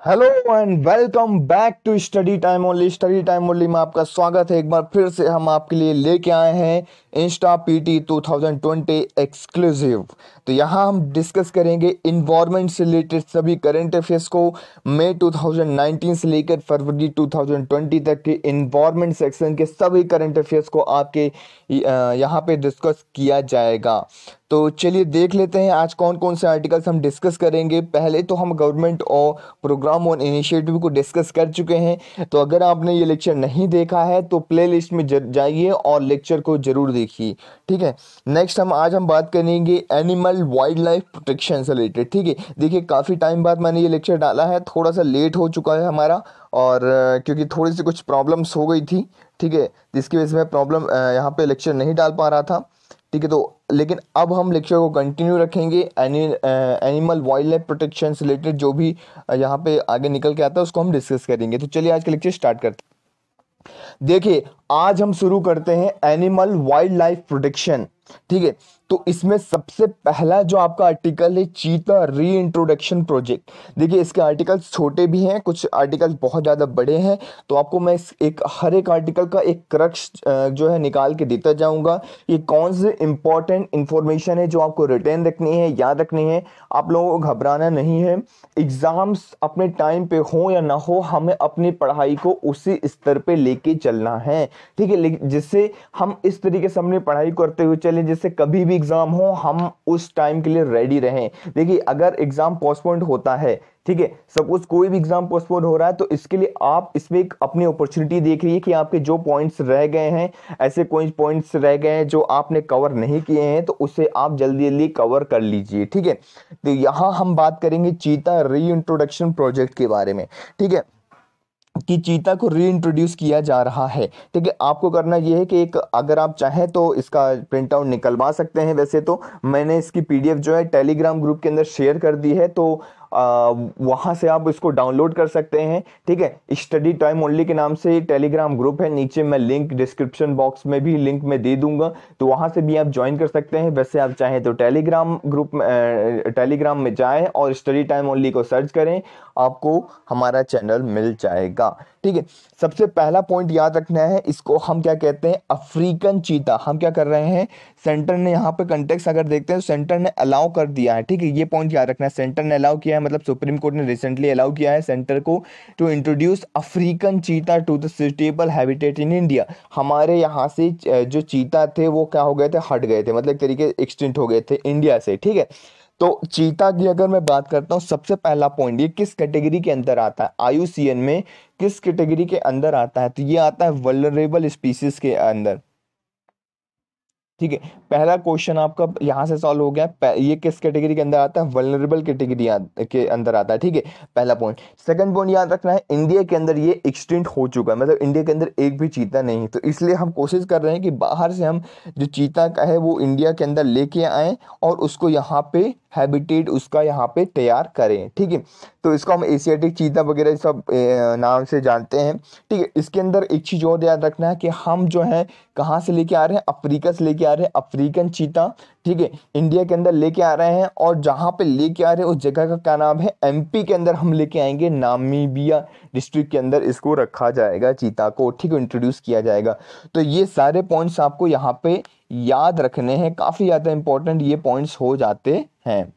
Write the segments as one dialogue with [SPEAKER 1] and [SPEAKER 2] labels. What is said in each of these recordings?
[SPEAKER 1] Hello and welcome back to study time only study time only में आपका स्वागत है। एक बार फिर से हम आपके लिए लेके आए हैं इंस्टा पीटी 2020 एक्सक्लूसिव तो यहाँ हम डिस्कस करेंगे इन्वायरमेंट से रिलेटेड सभी करंट अफेयर्स को मई 2019 से लेकर फरवरी 2020 तक के इन्वायरमेंट सेक्शन के सभी करंट अफेयर्स को आपके यहाँ पे डिस्कस किया जाएगा। तो चलिए देख लेते हैं आज कौन कौन से आर्टिकल्स हम डिस्कस करेंगे। पहले तो हम गवर्नमेंट और प्रोग्राम और इनिशिएटिव को डिस्कस कर चुके हैं। तो अगर आपने ये लेक्चर नहीं देखा है तो प्लेलिस्ट में जाइए और लेक्चर को ज़रूर देखिए। ठीक है? नेक्स्ट हम, आज हम बात करेंगे एनिमल वाइल्ड लाइफ प्रोटेक्शन से रिलेटेड ठीक है? देखिए, काफ़ी टाइम बाद मैंने ये लेक्चर डाला है। थोड़ा सा लेट हो चुका है हमारा और, क्योंकि थोड़ी सी कुछ प्रॉब्लम्स हो गई थी। ठीक है? जिसकी वजह से मैं प्रॉब्लम यहाँ पे लेक्चर नहीं डाल पा रहा था। ठीक है तो लेकिन अब हम लेक्चर को कंटिन्यू रखेंगे एनि, एनिमल वाइल्ड लाइफ प्रोटेक्शन से रिलेटेड जो भी यहाँ पे आगे निकल के आता है उसको हम डिस्कस करेंगे। तो चलिए आज का लेक्चर स्टार्ट करते हैं। देखिए आज हम शुरू करते हैं एनिमल वाइल्ड लाइफ प्रोटेक्शन ठीक है? तो इसमें सबसे पहला जो आपका आर्टिकल है चीता री इंट्रोडक्शन प्रोजेक्ट देखिए, इसके आर्टिकल्स छोटे भी हैं, कुछ आर्टिकल्स बहुत ज़्यादा बड़े हैं तो आपको मैं इस एक, हर एक आर्टिकल का एक क्रक्स जो है निकाल के देता जाऊँगा। ये कौन से इंपॉर्टेंट इंफॉर्मेशन है जो आपको रिटेन रखनी है, याद रखनी है? आप लोगों को घबराना नहीं है। एग्ज़ाम्स अपने टाइम पे हो या ना हो, हमें अपनी पढ़ाई को उसी स्तर पे लेके चलना है। ठीक है जिससे हम इस तरीके से अपनी पढ़ाई करते हुए चले, जिससे कभी भी एग्ज़ाम हो, हम उस टाइम के लिए रेडी रहें। देखिए, अगर एग्ज़ाम पोस्टपोन्ड होता है, ठीक है सपोज़ कोई भी एग्ज़ाम पोस्टपोन हो रहा है तो इसके लिए आप इसमें एक अपनी अपॉर्चुनिटी देख रही है कि आपके जो पॉइंट्स रह गए हैं, ऐसे कोई पॉइंट्स रह गए हैं जो आपने कवर नहीं किए हैं तो उसे आप जल्दी जल्दी कवर कर लीजिए, ठीक है? तो यहाँ हम बात करेंगे चीता री प्रोजेक्ट के बारे में, ठीक है? कि चीता को रीइंट्रोड्यूस किया जा रहा है। ठीक है आपको करना यह है कि एक अगर आप चाहें तो इसका प्रिंट आउट निकलवा सकते हैं वैसे तो। मैंने इसकी पीडीएफ जो है टेलीग्राम ग्रुप के अंदर शेयर कर दी है तो वहाँ से आप इसको डाउनलोड कर सकते हैं, ठीक है? स्टडी टाइम ओनली के नाम से टेलीग्राम ग्रुप है, नीचे मैं लिंक डिस्क्रिप्शन बॉक्स में भी लिंक में दे दूँगा तो वहाँ से भी आप ज्वाइन कर सकते हैं। वैसे आप चाहें तो टेलीग्राम ग्रुप टेलीग्राम में जाएँ और स्टडी टाइम ओनली को सर्च करें, आपको हमारा चैनल मिल जाएगा, ठीक है? सबसे पहला पॉइंट याद रखना है, इसको हम क्या कहते हैं? African cheetah. हम क्या कर रहे हैं? सेंटर ने यहाँ पे कंटेक्स अगर देखते हैं तो सेंटर ने अलाउ कर दिया है, ठीक है? ये पॉइंट याद रखना है, सेंटर ने अलाउ किया है मतलब सुप्रीम कोर्ट ने रिसेंटली अलाउ किया है सेंटर को to introduce African cheetah to the suitable habitat in India हमारे यहाँ से जो चीता थे, वो क्या हो गए थे? हट गए थे मतलब तरीके एक्सटेंट हो गए थे इंडिया से, ठीक है? तो चीता की अगर मैं बात करता हूँ, सबसे पहला पॉइंट ये किस कैटेगरी के अंदर आता है? आयुसीएन में किस कैटेगरी के अंदर आता है? तो ये आता है वल्नरेबल स्पीसीज के अंदर। ठीक है, पहला क्वेश्चन आपका यहाँ से सॉल्व हो गया ये किस कैटेगरी के अंदर आता है? वनरेबल कैटेगरी के अंदर आता है, ठीक है? पहला पॉइंट सेकंड पॉइंट याद रखना है इंडिया के अंदर ये एक्सटेंट हो चुका है मतलब इंडिया के अंदर एक भी चीता नहीं तो इसलिए हम कोशिश कर रहे हैं कि बाहर से हम जो चीता का है, वो इंडिया के अंदर लेके आए और उसको यहाँ पे हैबिटेट उसका यहाँ पे तैयार करें, ठीक है? तो इसको हम एशियाटिक चीता वगैरह सब नाम से जानते हैं, ठीक है? इसके अंदर एक चीज़ और याद रखना है कि हम जो है, कहाँ से लेके आ रहे हैं? अफ्रीका से लेके आ रहे हैं, अफ्रीकन चीता, ठीक है? इंडिया के अंदर लेके आ रहे हैं और जहाँ पे लेके आ रहे हैं, उस जगह का क्या नाम है? एमपी के अंदर हम लेके आएँगे, नामीबिया डिस्ट्रिक्ट के अंदर इसको रखा जाएगा, चीता को, ठीक है? इंट्रोड्यूस किया जाएगा। तो ये सारे पॉइंट्स आपको यहाँ पे याद रखने हैं, काफ़ी ज़्यादा इंपॉर्टेंट ये पॉइंट्स हो जाते हैं।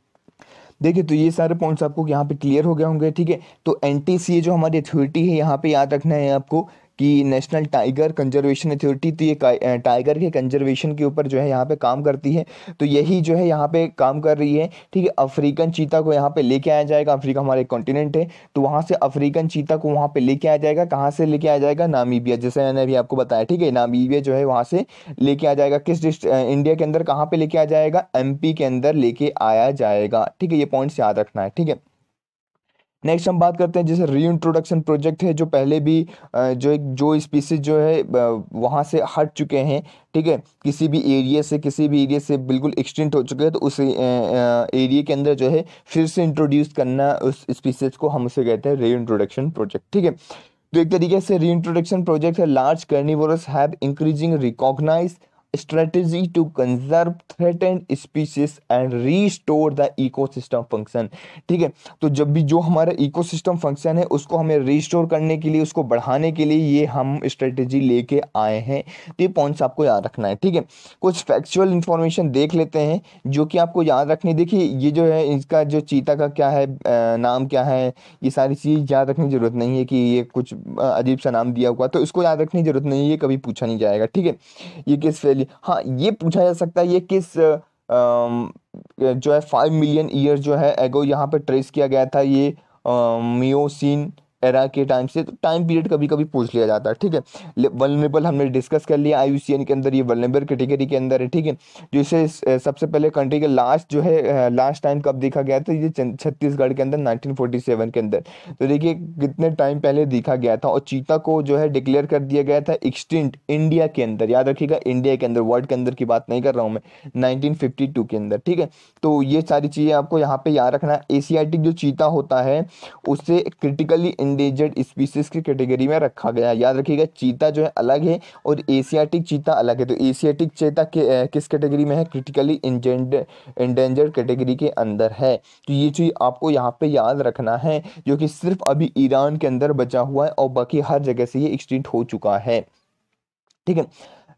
[SPEAKER 1] देखिए तो ये सारे पॉइंट्स आपको यहाँ पे क्लियर हो गए होंगे, ठीक है? तो एन जो हमारी अथॉरिटी है, यहाँ पे याद रखना है आपको कि नेशनल टाइगर कंजर्वेशन अथॉरिटी तो ये टाइगर के कंजर्वेशन के ऊपर जो है यहाँ पे काम करती है। तो यही जो है यहाँ पे काम कर रही है। ठीक है, अफ्रीकन चीता को यहाँ पे लेके आया जाएगा। अफ्रीका हमारे कॉन्टिनेंट है। तो वहाँ से अफ्रीकन चीता को वहाँ पे लेके आया जाएगा। कहाँ से लेके आया जाएगा? नामीबिया, जैसे मैंने अभी आपको बताया। ठीक है, नामीबिया जो है वहाँ से लेके आ जाएगा। किस इंडिया के अंदर कहाँ पे लेके आ जाएगा? एमपी के अंदर लेके आया जाएगा। ठीक है, ये पॉइंट्स याद रखना है। ठीक है नेक्स्ट हम बात करते हैं जैसे री इंट्रोडक्शन प्रोजेक्ट है, जो पहले भी जो एक, जो स्पीसीज जो है वहाँ से हट चुके हैं, ठीक है? किसी भी एरिया से, किसी भी एरिया से बिल्कुल एक्सटेंट हो चुके हैं तो उस एरिया के अंदर जो है, फिर से इंट्रोड्यूस करना उस स्पीसीज को हम उसे कहते हैं री इंट्रोडक्शन प्रोजेक्ट ठीक है? तो एक तरीके से री इंट्रोडक्शन प्रोजेक्ट है large carnivores have increasing recognise strategy to conserve threatened species and restore the ecosystem function. ठीक है? तो जब भी जो हमारा इकोसिस्टम फ़ंक्शन है, उसको हमें रिस्टोर करने के लिए, उसको बढ़ाने के लिए ये हम स्ट्रेटेजी लेके आए हैं। तो ये पॉइंट्स आपको याद रखना है। ठीक है? कुछ फैक्चुअल इंफॉर्मेशन देख लेते हैं, जो कि आपको याद रखनी। देखिए, ये जो है, इसका जो चीता का क्या है नाम क्या है, ये सारी चीज़ याद रखने की ज़रूरत नहीं है कि ये कुछ अजीब सा नाम दिया हुआ। तो इसको याद रखने की ज़रूरत नहीं है कभी पूछा नहीं जाएगा। ठीक है? ये किस फैली हाँ ये पूछा जा सकता है, ये किस जो है फाइव मिलियन ईयर जो है एगो यहाँ पर ट्रेस किया गया था, ये मियोसिन एरा के टाइम से तो टाइम पीरियड कभी कभी पूछ लिया जाता है, ठीक है? वलनेबल हमने डिस्कस कर लिया आईयूसीएन के अंदर, ये वलनेबल कैटेगरी के अंदर है, ठीक है? जो इसे सबसे पहले कंट्री के लास्ट जो है लास्ट टाइम कब देखा गया था? ये छत्तीसगढ़ के अंदर 1947 के अंदर। तो देखिए, कितने टाइम पहले देखा गया था? और चीता को जो है डिक्लेयर कर दिया गया था एक्सटिंट इंडिया के अंदर। याद रखिएगा इंडिया के अंदर वर्ल्ड के अंदर की बात नहीं कर रहा हूँ मैं नाइनटीन के अंदर, ठीक है? तो ये सारी चीज़ें आपको यहाँ पे याद रखना है। एशियाटिक जो चीता होता है उससे क्रिटिकली इंडेंजर्ड स्पीसीज की कैटेगरी में रखा गया है। याद रखिएगा चीता जो है अलग है और एशियाटिक चीता अलग है। तो एशियाटिक चीता के, किस कैटेगरी में है? क्रिटिकली इंडेंजर्ड कैटेगरी के अंदर है। तो ये चीज़ आपको यहाँ पे याद रखना है जो कि सिर्फ़ अभी ईरान के अंदर बचा हुआ है और बाकी हर जगह से ये एक्सटिंट हो चुका है। ठीक है?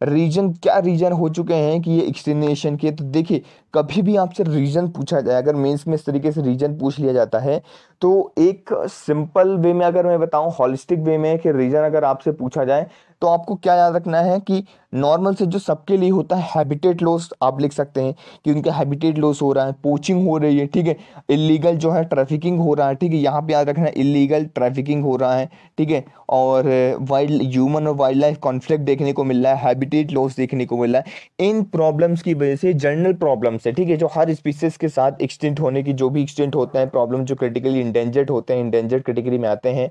[SPEAKER 1] रीजन क्या रीजन हो चुके हैं कि ये एक्सटिनेशन के? तो देखिए कभी भी आपसे रीजन पूछा जाए, अगर मेंस में इस तरीके से रीजन पूछ लिया जाता है तो एक सिंपल वे में अगर मैं बताऊँ हॉलिस्टिक वे में कि रीजन अगर आपसे पूछा जाए तो आपको क्या याद रखना है कि नॉर्मल से जो सबके लिए होता है हैबिटेट लॉस आप लिख सकते हैं कि उनका हैबिटेट लॉस हो रहा है पोचिंग हो रही है, ठीक है? इलीगल जो है ट्रैफिकिंग हो रहा है, ठीक है? यहाँ पे याद रखना है इलीगल ट्रैफिकिंग हो रहा है, ठीक है? और वाइल्ड ह्यूमन और वाइल्ड लाइफ कॉन्फ्लिक्ट देखने को मिल रहा है हैबिटेट लॉस देखने को मिल रहा है। इन प्रॉब्लम्स की वजह से जनरल प्रॉब्लम्स है। ठीक है, जो हर स्पीसीज के साथ एक्सटेंट होने की, जो भी एक्सटेंट होते हैं प्रॉब्लम जो क्रिटिकली इंडेंजर्ड होते हैं इंडेंजर्ड कैटेगरी में आते हैं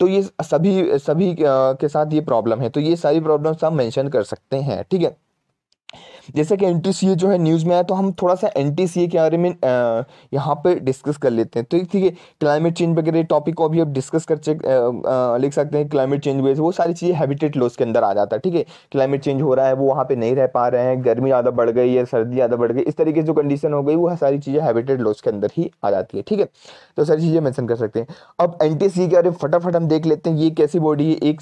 [SPEAKER 1] तो ये सभी सभी के साथ ये प्रॉब्लम है। तो ये सारी प्रॉब्लम्स हम मैंशन कर सकते हैं। ठीक है? जैसे कि एनटीसीए जो है न्यूज़ में आया तो हम थोड़ा सा एनटीसीए के बारे में यहाँ पे डिस्कस कर लेते हैं। तो ठीक है क्लाइमेट चेंज वगैरह टॉपिक को भी अब डिस्कस कर लिख सकते हैं। क्लाइमेट चेंज वजह वो सारी चीज़ें हैबिटेट लॉस के अंदर आ जाता है, ठीक है? क्लाइमेट चेंज हो रहा है, वो वहाँ पर नहीं रह पा रहे हैं, गर्मी ज़्यादा बढ़ गई है, सर्दी ज़्यादा बढ़ गई, इस तरीके से जो कंडीशन हो गई, वो सारी चीज़ें हैबिटेट लॉस के अंदर ही आ जाती है, ठीक है? तो सारी चीज़ें मैंशन कर सकते हैं। अब एनटीसी के बारे में फटाफट हम देख लेते हैं, ये कैसी बॉडी है? एक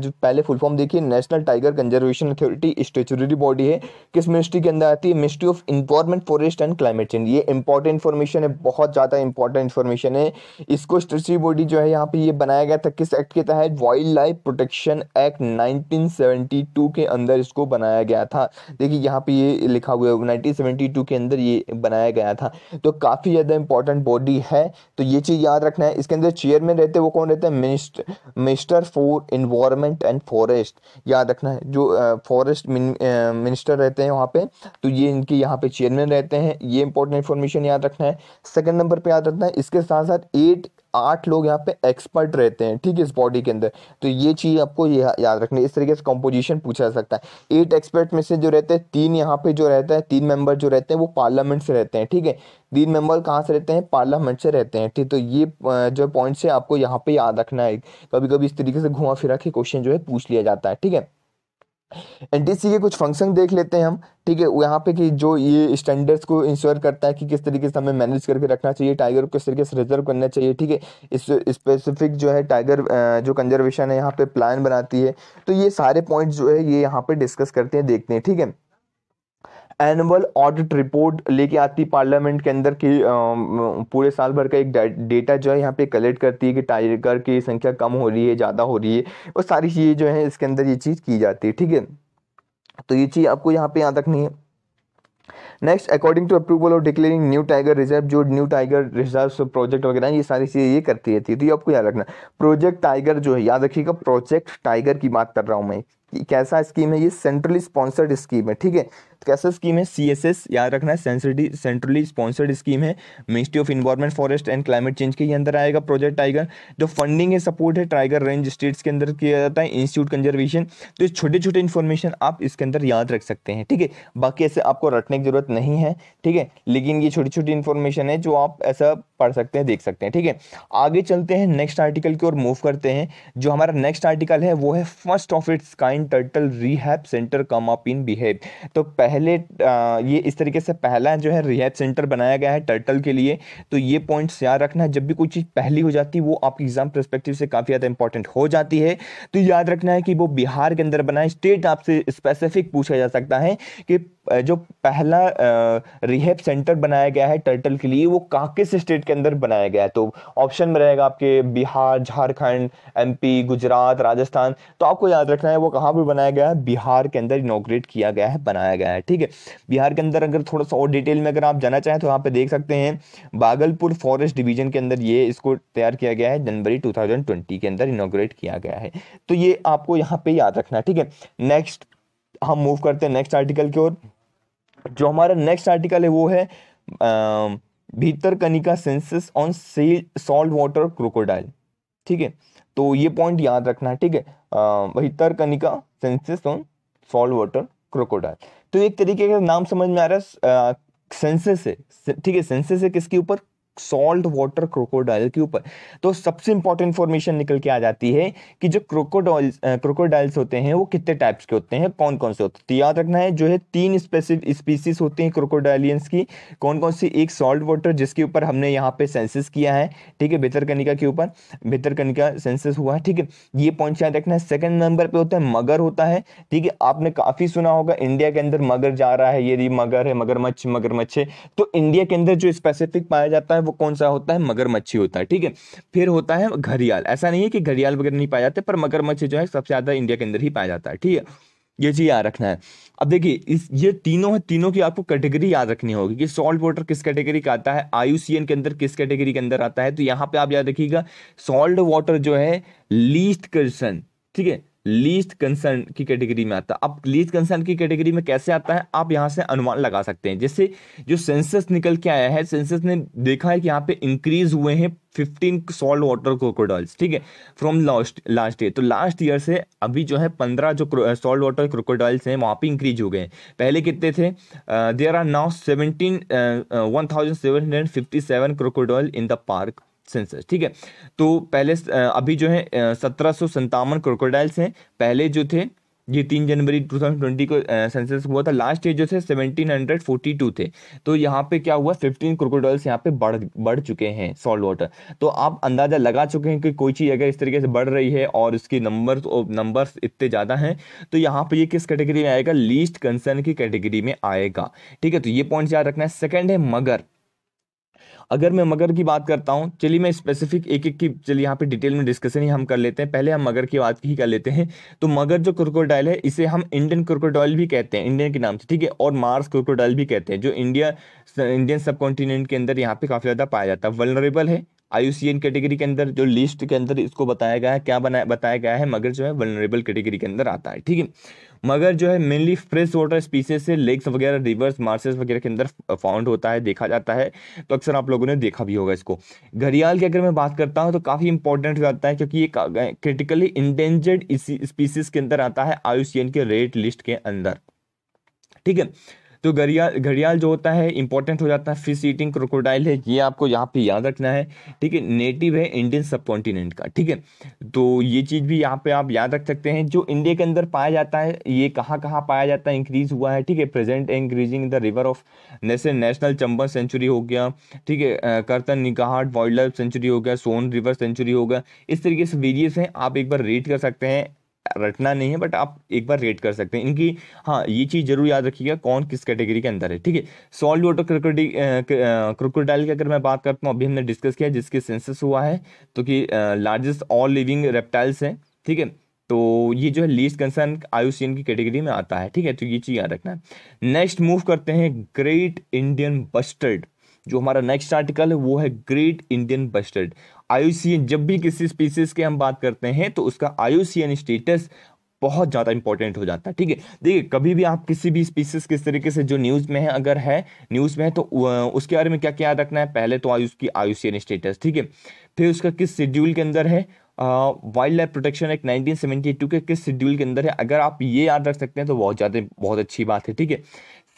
[SPEAKER 1] जो पहले फुल फॉर्म देखिए National Tiger Conservation Authority statutory body है। किस मिनिस्ट्री के अंदर आती है? Ministry of Environment, Forest and Climate Change. ये इंपॉर्टेंट इन्फॉर्मेशन है, बहुत ज़्यादा इंपॉर्टेंट इन्फॉर्मेशन है। इसको स्टेचुरी बॉडी जो है यहाँ पे ये बनाया गया था, किस एक्ट के तहत? वाइल्ड लाइफ प्रोटेक्शन एक्ट 1972 के अंदर इसको बनाया गया था। देखिए, यहाँ पे ये लिखा हुआ है नाइनटीन के अंदर ये बनाया गया था। तो काफ़ी ज़्यादा इंपॉर्टेंट बॉडी है। तो ये चीज़ याद रखना है। इसके अंदर चेयरमैन रहते वो कौन रहते हैं? Minister minister for environment and forest याद रखना है। जो फॉरेस्ट मिनिस्टर रहते हैं वहाँ पे तो ये इनके यहाँ पे चेयरमैन रहते हैं। ये इंपॉर्टेंट इन्फॉर्मेशन याद रखना है। सेकंड नंबर पे याद रखना है, इसके साथ साथ एट आठ लोग यहाँ पे एक्सपर्ट रहते हैं, ठीक है, इस बॉडी के अंदर। तो ये चीज़ आपको ये याद रखनी है, इस तरीके से कंपोजिशन पूछा जा सकता है। एट एक्सपर्ट में से जो रहते हैं, तीन यहाँ पे जो रहता है, तीन मेंबर जो रहते हैं, वो पार्लियामेंट से रहते हैं, ठीक है। तीन मेंबर कहाँ से रहते हैं पार्लियामेंट से रहते हैं, ठीक तो ये जो पॉइंट्स है आपको यहाँ पे याद रखना है। कभी कभी इस तरीके से घुमा फिरा के क्वेश्चन जो है पूछ लिया जाता है, ठीक है। एनटीसी के कुछ फ़ंक्शन देख लेते हैं हम, ठीक है? यहाँ पे कि जो ये स्टैंडर्ड्स को इंश्योर करता है कि किस तरीके से हमें मैनेज करके रखना चाहिए टाइगर को किस तरीके से रिज़र्व करना चाहिए, ठीक है? इस स्पेसिफिक जो है टाइगर जो कंजर्वेशन है, यहाँ पे प्लान बनाती है। तो ये सारे पॉइंट जो है, ये यहाँ पे डिस्कस करते हैं, देखते हैं, ठीक है? एनुअल ऑडिट रिपोर्ट लेके आती पार्लियामेंट के अंदर की पूरे साल भर का एक डेटा जो है यहाँ पे कलेक्ट करती है कि टाइगर की संख्या कम हो रही है, ज़्यादा हो रही है, वो सारी चीज़ें जो है इसके अंदर ये चीज़ की जाती है, ठीक है? तो ये चीज़ आपको यहाँ पे याद रखनी है। Next according to approval of declaring new tiger reserve जो न्यू टाइगर रिज़र्व प्रोजेक्ट वगैरह ये सारी चीज़ें ये करती रहती है। तो ये आपको याद रखना प्रोजेक्ट टाइगर जो है, याद रखिएगा प्रोजेक्ट टाइगर की बात कर रहा हूँ मैं कैसा स्कीम है, ये सेंट्रली स्पॉन्सर्ड स्कीम है, ठीक है? कैसा स्कीम है? सी याद रखना है सेंसिटी सेंट्रली स्पॉन्सर्ड स्कीम है। Ministry of environment forest and climate change के अंदर आएगा प्रोजेक्ट टाइगर जो फंडिंग है सपोर्ट है टाइगर रेंज स्टेट्स के अंदर किया जाता है इंस्टीट्यूट कंजर्वेशन तो ये छोटे छोटे इन्फॉर्मेशन आप इसके अंदर याद रख सकते हैं, ठीक है? बाकी ऐसे आपको रटने की ज़रूरत नहीं है, ठीक है? लेकिन ये छोटी छोटी इन्फॉर्मेशन है जो आप ऐसा पढ़ सकते हैं, देख सकते हैं, ठीक है? आगे चलते हैं नेक्स्ट आर्टिकल की ओर मूव करते हैं। जो हमारा नेक्स्ट आर्टिकल है, वो है first of its kind turtle rehab centre come up in Bihar तो पहले ये इस तरीके से पहला जो है रिहैब सेंटर बनाया गया है टर्टल के लिए। तो ये पॉइंट्स याद रखना है जब भी कोई चीज़ पहली हो जाती है वो आपकी एग्ज़ाम परस्पेक्टिव से काफ़ी ज़्यादा इंपॉर्टेंट हो जाती है। तो याद रखना है कि वो बिहार के अंदर बनाए स्टेट आपसे स्पेसिफिक पूछा जा सकता है कि जो पहला रिहेप सेंटर बनाया गया है टर्टल के लिए, वो कहाँ किस स्टेट के अंदर बनाया गया है। तो ऑप्शन में रहेगा आपके बिहार, झारखंड एमपी गुजरात, राजस्थान। तो आपको याद रखना है, वो कहाँ पर बनाया गया है? बिहार के अंदर इनोग्रेट किया गया है, बनाया गया है, ठीक है? बिहार के अंदर अगर थोड़ा सा और डिटेल में अगर आप जाना चाहें तो यहाँ पे देख सकते हैं, बागलपुर फॉरेस्ट डिवीज़न के अंदर ये इसको तैयार किया गया है, जनवरी टू के अंदर इनोग्रेट किया गया है। तो ये आपको यहाँ पे याद रखना है, ठीक है? नेक्स्ट हम मूव करते हैं नेक्स्ट आर्टिकल की ओर। जो हमारा नेक्स्ट आर्टिकल है वो है Bhitarkanika census on salt water crocodile ठीक है? तो ये पॉइंट याद रखना है ठीक है? Bhitarkanika census on salt water crocodile तो एक तरीके का नाम समझ में आ रहा है सेंसिस है। ठीक है? सेंसेस है किसके ऊपर? सॉल्ट वाटर क्रोकोडाइल के ऊपर। तो सबसे इंपॉर्टेंट इन्फॉर्मेशन निकल के आ जाती है कि जो क्रोकोडाइल्स क्रोकोडाइल्स होते हैं, वो कितने टाइप्स के होते हैं कौन कौन से होते हैं? तो याद रखना है, जो है तीन स्पेसिफिक स्पीसीज होते हैं क्रोकोडाइलियंस की कौन कौन सी? एक सॉल्ट वाटर जिसके ऊपर हमने यहाँ पे सेंसिस किया है, ठीक है, भितरकनिका के ऊपर। भितरकनिका सेंसिस हुआ है ठीक है, ये पॉइंट याद रखना है। सेकंड नंबर पे होता है मगर होता है, ठीक है, आपने काफ़ी सुना होगा इंडिया के अंदर मगर जा रहा है, ये मगर है, मगरमच्छ मगरमच्छ है। तो इंडिया के अंदर जो स्पेसिफिक पाया जाता है वो कौन सा होता है? मगरमच्छी होता है, ठीक है? फिर होता है घड़ियाल। ऐसा नहीं है कि घड़ियाल वगैरह नहीं पाए जाते, पर मगरमच्छ जो है सबसे ज़्यादा इंडिया के अंदर ही पाया जाता है, ठीक है? ये चीज़ याद रखना है। अब देखिए, इस, ये तीनों है, तीनों की आपको कैटेगरी याद रखनी होगी कि सॉल्ट वाटर किस कैटेगरी का आता है आयुसीएन के अंदर किस कैटेगरी के अंदर आता है तो यहाँ पे आप याद रखिएगा सॉल्ट वाटर जो है लीस्ट कंसर्न ठीक है? लीस्ट कंसर्न की कैटेगरी में आता है। अब लीस्ट कंसर्न की कैटेगरी में कैसे आता है? आप यहाँ से अनुमान लगा सकते हैं। जैसे जो सेंसस निकल के आया है सेंसस ने देखा है कि यहाँ पे इंक्रीज हुए हैं फिफ्टीन सॉल्ट वाटर क्रोकोडाइल्स ठीक है? फ्रॉम लास्ट लास्ट ईयर तो लास्ट ईयर से अभी जो है पंद्रह जो सॉल्ट वाटर क्रोकोडाइल्स हैं, वहाँ पे इंक्रीज हो गए हैं। पहले कितने थे? There are now seventeen one thousand seven hundred fifty seven crocodile in the park census ठीक है? तो पहले अभी जो है सत्रह सौ संतावन क्रोकोडाइल्स हैं। पहले जो थे, ये तीन जनवरी 2020 को सेंसस हुआ था। लास्ट ईयर जो थे 1742 थे। तो यहाँ पे क्या हुआ 15 क्रोकोडाइल्स यहाँ पे बढ़ बढ़ चुके हैं, सॉल्ट वाटर। तो आप अंदाज़ा लगा चुके हैं कि कोई चीज़ अगर इस तरीके से बढ़ रही है और इसकी नंबर नंबर्स इतने ज़्यादा हैं तो यहाँ पे ये किस कैटेगरी में आएगा? लीस्ट कंसर्न की कैटेगरी में आएगा। ठीक है? तो ये पॉइंट याद रखना है। सेकेंड है मगर। अगर मैं मगर की बात करता हूँ, चलिए मैं स्पेसिफिक एक एक की, चलिए यहाँ पे डिटेल में डिस्कशन ही हम कर लेते हैं। पहले हम मगर की बात ही कर लेते हैं। तो मगर जो क्रोकोडाइल है, इसे हम इंडियन क्रोकोडाइल भी कहते हैं इंडियन के नाम से, ठीक है? और मार्स क्रोकोडाइल भी कहते हैं, जो इंडिया इंडियन सब कॉन्टिनेंट के अंदर यहाँ पे काफ़ी ज़्यादा पाया जाता है। वलनरेबल है आयुसीएन कैटेगरी के अंदर, जो लिस्ट के अंदर इसको बताया गया है, क्या बनाया बताया गया है, मगर जो है वनरेबल कैटेगरी के अंदर आता है, ठीक है? मगर जो है मेनली फ्रेश वाटर स्पीसीज से लेक्स वगैरह रिवर्स मार्सेस वगैरह के अंदर फाउंड होता है, देखा जाता है। तो अक्सर आप लोगों ने देखा भी होगा इसको। घरियाल की अगर मैं बात करता हूँ तो काफ़ी इंपॉर्टेंट हो जाता है, क्योंकि ये क्रिटिकली इंडेंजर्ड स्पीसीज के अंदर आता है आयुष के रेट लिस्ट के अंदर। ठीक है? तो घड़ियाल घड़ियाल जो होता है इंपॉर्टेंट हो जाता है फ़िश ईटिंग क्रोकोडाइल है, ये आपको यहाँ पे याद रखना है, ठीक है? नेटिव है इंडियन सब कॉन्टिनेंट का, ठीक है? तो ये चीज़ भी यहाँ पे आप याद रख सकते हैं, जो इंडिया के अंदर पाया जाता है, ये कहाँ कहाँ पाया जाता है इंक्रीज हुआ है, ठीक है? Present increasing the river of जैसे नेशनल चंबल सेंचुरी हो गया, ठीक है? करतन निकाहट वाइल्ड लाइफ सेंचुरी हो गया, सोन रिवर सेंचुरी हो गया, इस तरीके से वेरियस हैं, आप एक बार रीड कर सकते हैं। रटना नहीं है बट आप एक बार रेट कर सकते हैं। इनकी हाँ ये चीज़ ज़रूर याद रखिएगा, कौन किस कैटेगरी के अंदर है, ठीक है? सॉल्ट वाटर क्रोकोडी क्रोकोडाइल की अगर मैं बात करता हूँ, अभी हमने डिस्कस किया जिसके सेंसस हुआ है तो कि लार्जेस्ट ऑल लिविंग रेप्टाइल्स हैं, ठीक है? तो ये जो है लीस्ट कंसर्न आयुसीएन की कैटेगरी में आता है, ठीक है? तो ये चीज़ याद रखना है। नेक्स्ट मूव करते हैं ग्रेट इंडियन बस्टर्ड जो हमारा नेक्स्ट आर्टिकल है, वो है ग्रेट इंडियन बस्टर्ड आयुसीएन, जब भी किसी स्पीसीज की हम बात करते हैं तो उसका आयुसीएन स्टेटस बहुत ज़्यादा इंपॉर्टेंट हो जाता है, ठीक है? देखिए, कभी भी आप किसी भी स्पीसीज किस तरीके से जो न्यूज़ में है, अगर है न्यूज़ में है तो उसके बारे में क्या क्या याद रखना है? पहले तो आयुष की आयुसीएन स्टेटस ठीक है? फिर उसका किस शेड्यूल के अंदर है? वाइल्ड लाइफ प्रोटेक्शन एक्ट 1972 के किस शेड्यूल के अंदर है? अगर आप ये याद रख सकते हैं तो बहुत ज़्यादा, बहुत अच्छी बात है, ठीक है?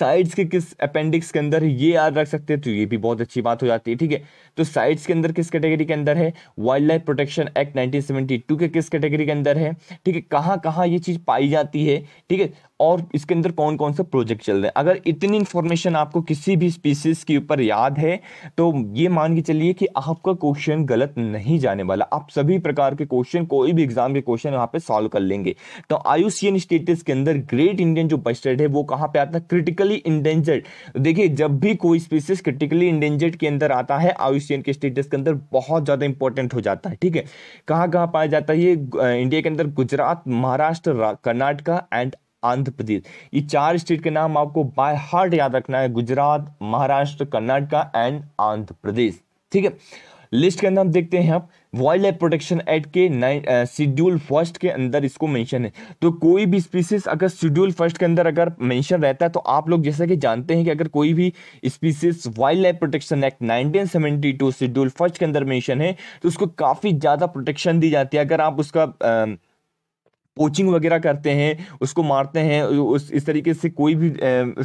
[SPEAKER 1] साइड्स के किस अपेंडिक्स के अंदर ये याद रख सकते हैं तो ये भी बहुत अच्छी बात हो जाती है, ठीक है? तो साइड्स के अंदर किस कैटेगरी के अंदर है? वाइल्ड लाइफ प्रोटेक्शन एक्ट 1972 के किस कैटेगरी के अंदर है, ठीक है? कहाँ कहाँ ये चीज़ पाई जाती है, ठीक है? और इसके अंदर कौन कौन से प्रोजेक्ट चल रहे हैं? अगर इतनी इन्फॉर्मेशन आपको किसी भी स्पीसीज के ऊपर याद है तो ये मान के चलिए कि आपका क्वेश्चन गलत नहीं जाने वाला। आप सभी प्रकार के क्वेश्चन कोई भी एग्ज़ाम के क्वेश्चन यहाँ पे सॉल्व कर लेंगे। तो आयुसियन स्टेटस के अंदर ग्रेट इंडियन जो बस्टर्ड है, वो कहाँ पे आता है? क्रिटिकली इंडेंजर्ड देखिए, जब भी कोई स्पीसीज क्रिटिकली इंडेंजर्ड के अंदर आता है आयुसियन के स्टेटस के अंदर बहुत ज़्यादा इंपॉर्टेंट हो जाता है, ठीक है? कहाँ कहाँ पाया जाता है ये? इंडिया के अंदर गुजरात, महाराष्ट्र कर्नाटका एंड आंध्र प्रदेश। ये चार स्टेट के नाम आपको बाय हार्ट याद रखना है गुजरात महाराष्ट्र कर्नाटका एंड आंध्र प्रदेश। ठीक है? लिस्ट के अंदर हम देखते हैं आप वाइल्ड लाइफ प्रोटेक्शन एक्ट के शेड्यूल फ़र्स्ट के अंदर इसको मेंशन है। तो कोई भी स्पीसीज अगर शेड्यूल फ़र्स्ट के अंदर अगर मेंशन रहता है तो आप लोग जैसा कि जानते हैं कि अगर कोई भी species wildlife protection act 1972 schedule first के अंदर मेंशन है तो उसको काफ़ी ज़्यादा प्रोटेक्शन दी जाती है। अगर आप उसका आ, कोचिंग वगैरह करते हैं, उसको मारते हैं उस, इस तरीके से कोई भी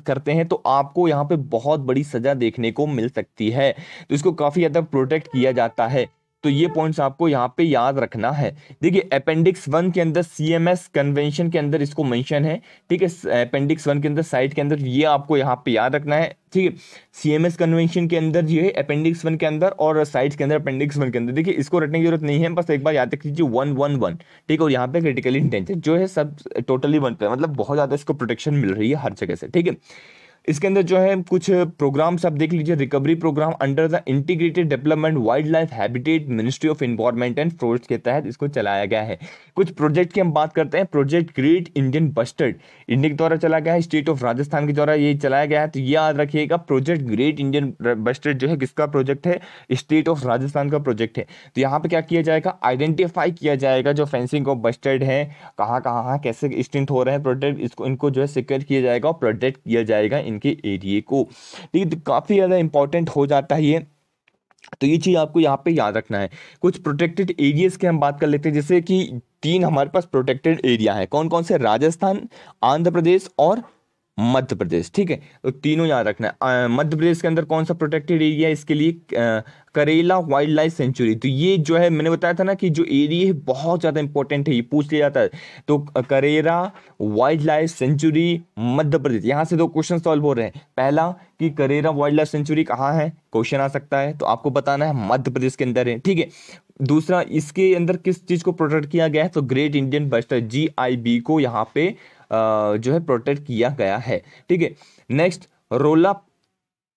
[SPEAKER 1] करते हैं तो आपको यहाँ पे बहुत बड़ी सज़ा देखने को मिल सकती है। तो इसको काफ़ी ज़्यादा प्रोटेक्ट किया जाता है। तो ये पॉइंट्स आपको यहाँ पे याद रखना है। देखिए अपेंडिक्स वन के अंदर सीएमएस कन्वेंशन के अंदर इसको मेंशन है। ठीक है अपेंडिक्स वन के अंदर साइट के अंदर ये आपको यहाँ पे याद रखना है। ठीक है सीएमएस कन्वेंशन के अंदर ये है अपेंडिक्स वन के अंदर और साइट के अंदर अपेंडिक्स वन के अंदर। देखिए, इसको रटने की ज़रूरत नहीं है, बस एक बार याद रख लीजिए वन वन वन ठीक है, और यहाँ पे क्रिटिकली इंटेंशन जो है सब टोटली वन पे मतलब बहुत ज़्यादा इसको प्रोटेक्शन मिल रही है हर जगह से। ठीक है इसके अंदर जो है, कुछ प्रोग्राम्स आप देख लीजिए recovery programme under the integrated development wildlife habitat ministry of environment and forest के तहत इसको चलाया गया है। कुछ प्रोजेक्ट की हम बात करते हैं। Project great Indian bustard India के द्वारा चला गया है। स्टेट ऑफ़ राजस्थान के द्वारा ये चलाया गया है। तो याद रखिएगा प्रोजेक्ट ग्रेट इंडियन बस्टर्ड जो है, किसका प्रोजेक्ट है? स्टेट ऑफ़ राजस्थान का प्रोजेक्ट है। तो यहाँ पे क्या किया जाएगा? आइडेंटिफाई किया जाएगा जो फेंसिंग ऑफ़ बस्टर्ड है कहाँ कहाँ कैसे स्ट्रेंथ हो रहे हैं प्रोटेक्ट इसको, इनको जो है सिक्योर किया जाएगा और प्रोटेक्ट किया जाएगा इनके एरिए को। ठीक है तो काफ़ी ज़्यादा इंपॉर्टेंट हो जाता है ये। तो ये चीज़ आपको यहाँ पे याद रखना है। कुछ प्रोटेक्टेड एरियाज़ की हम बात कर लेते हैं। जैसे कि तीन हमारे पास प्रोटेक्टेड एरिया है। कौन कौन से? राजस्थान, आंध्र प्रदेश और मध्य प्रदेश ठीक है? तो तीनों याद रखना है। मध्य प्रदेश के अंदर कौन सा प्रोटेक्टेड एरिया है? इसके लिए आ, करेला वाइल्ड लाइफ सेंचुरी तो ये जो है मैंने बताया था ना कि जो एरिया है बहुत ज़्यादा इंपॉर्टेंट है ये पूछ लिया जाता है। तो Karera wild life sanctuary Madhya Pradesh. यहाँ से दो क्वेश्चन सॉल्व हो रहे हैं। पहला कि करेरा वाइल्ड लाइफ सेंचुरी कहाँ है? क्वेश्चन आ सकता है। तो आपको बताना है मध्य प्रदेश के अंदर है ठीक है? दूसरा इसके अंदर किस चीज़ को प्रोटेक्ट किया गया है? तो great Indian bustard G I B को यहाँ पे जो है प्रोटेक्ट किया गया है। ठीक है? नेक्स्ट रोला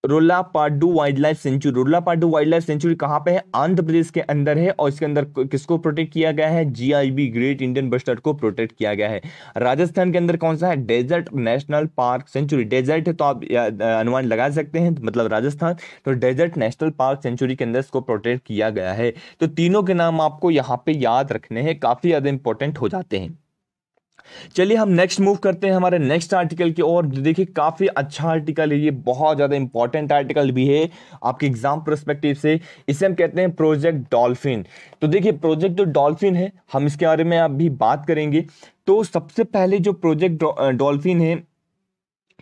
[SPEAKER 1] रोला पाडू वाइल्ड लाइफ सेंचुरी रोला पाडू वाइल्ड लाइफ सेंचुरी कहाँ पे है? आंध्र प्रदेश के अंदर है और इसके अंदर किसको प्रोटेक्ट किया गया है? जीआईबी ग्रेट इंडियन बस्टर्ड को प्रोटेक्ट किया गया है। राजस्थान के अंदर कौन सा है? Desert national park sanctuary desert है तो आप अनुमान लगा सकते हैं मतलब राजस्थान। तो डेजर्ट नेशनल पार्क सेंचुरी के अंदर इसको प्रोटेक्ट किया गया है। तो तीनों के नाम आपको यहाँ पे याद रखने हैं। काफ़ी ज़्यादा इंपॉर्टेंट हो जाते हैं। चलिए हम नेक्स्ट मूव करते हैं हमारे नेक्स्ट आर्टिकल की ओर। देखिए, काफ़ी अच्छा आर्टिकल है, ये बहुत ज़्यादा इंपॉर्टेंट आर्टिकल भी है आपके एग्ज़ाम परस्पेक्टिव से। इसे हम कहते हैं प्रोजेक्ट डॉल्फिन तो देखिए प्रोजेक्ट जो डॉल्फिन है, हम इसके बारे में अभी बात करेंगे। तो सबसे पहले जो प्रोजेक्ट डॉल्फिन है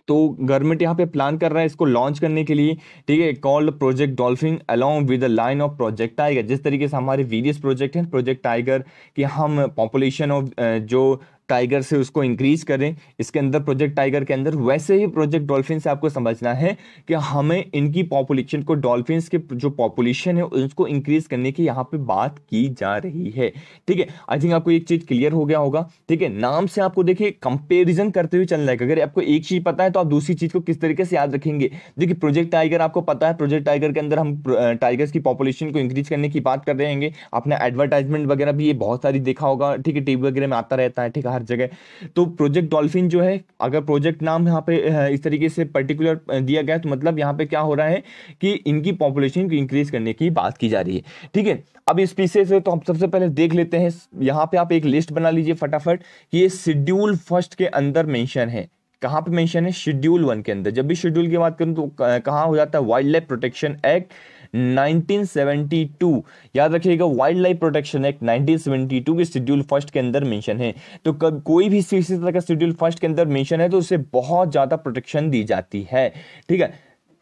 [SPEAKER 1] तो गवर्नमेंट यहाँ पे प्लान कर रहा है इसको लॉन्च करने के लिए। ठीक है called project dolphin along with the line of project tiger जिस तरीके से हमारे वेरियस प्रोजेक्ट हैं प्रोजेक्ट टाइगर कि हम पॉपुलेशन ऑफ़ जो टाइगर से उसको इंक्रीज करें। इसके अंदर प्रोजेक्ट टाइगर के अंदर वैसे ही प्रोजेक्ट डॉल्फिन से आपको समझना है कि हमें इनकी पॉपुलेशन को डॉल्फिन के जो पॉपुलेशन है, उसको इंक्रीज करने की यहाँ पे बात की जा रही है। ठीक है? आई थिंक आपको एक चीज़ क्लियर हो गया होगा। ठीक है? नाम से आपको देखिए कंपेरिजन करते हुए चलना है। अगर आपको एक चीज़ पता है तो आप दूसरी चीज़ को किस तरीके से याद रखेंगे? देखिए प्रोजेक्ट टाइगर आपको पता है प्रोजेक्ट टाइगर के अंदर हम टाइगर्स की पॉपुलेशन को इंक्रीज करने की बात कर रहे हैं आपने एडवर्टाइजमेंट वगैरह भी ये बहुत सारी देखा होगा। ठीक है? टीवी वगैरह में आता रहता है। ठीक है? हर जगह। तो प्रोजेक्ट डॉल्फिन जो है, अगर प्रोजेक्ट नाम यहाँ पे इस तरीके से पर्टिकुलर दिया गया तो मतलब यहाँ पे क्या हो रहा है कि इनकी पॉपुलेशन को इंक्रीज करने की बात की जा रही है। ठीक है? अब इस पीछे से तो हम सबसे पहले देख लेते हैं। यहाँ पे आप एक लिस्ट बना लीजिए फटाफट कि ये शेड्यूल फ़र्स्ट के अंदर मेंशन है। कहाँ पे मेंशन है? शेड्यूल वन के अंदर। जब भी शेड्यूल की बात करूँ तो कहाँ हो जाता है? वाइल्ड लाइफ प्रोटेक्शन एक्ट 1972 याद रखिएगा वाइल्ड लाइफ प्रोटेक्शन एक्ट 1972 के शेड्यूल फ़र्स्ट के अंदर मेंशन है। तो कब, कोई भी इसी तरह का शेड्यूल फ़र्स्ट के अंदर मेंशन है तो उसे बहुत ज़्यादा प्रोटेक्शन दी जाती है। ठीक है?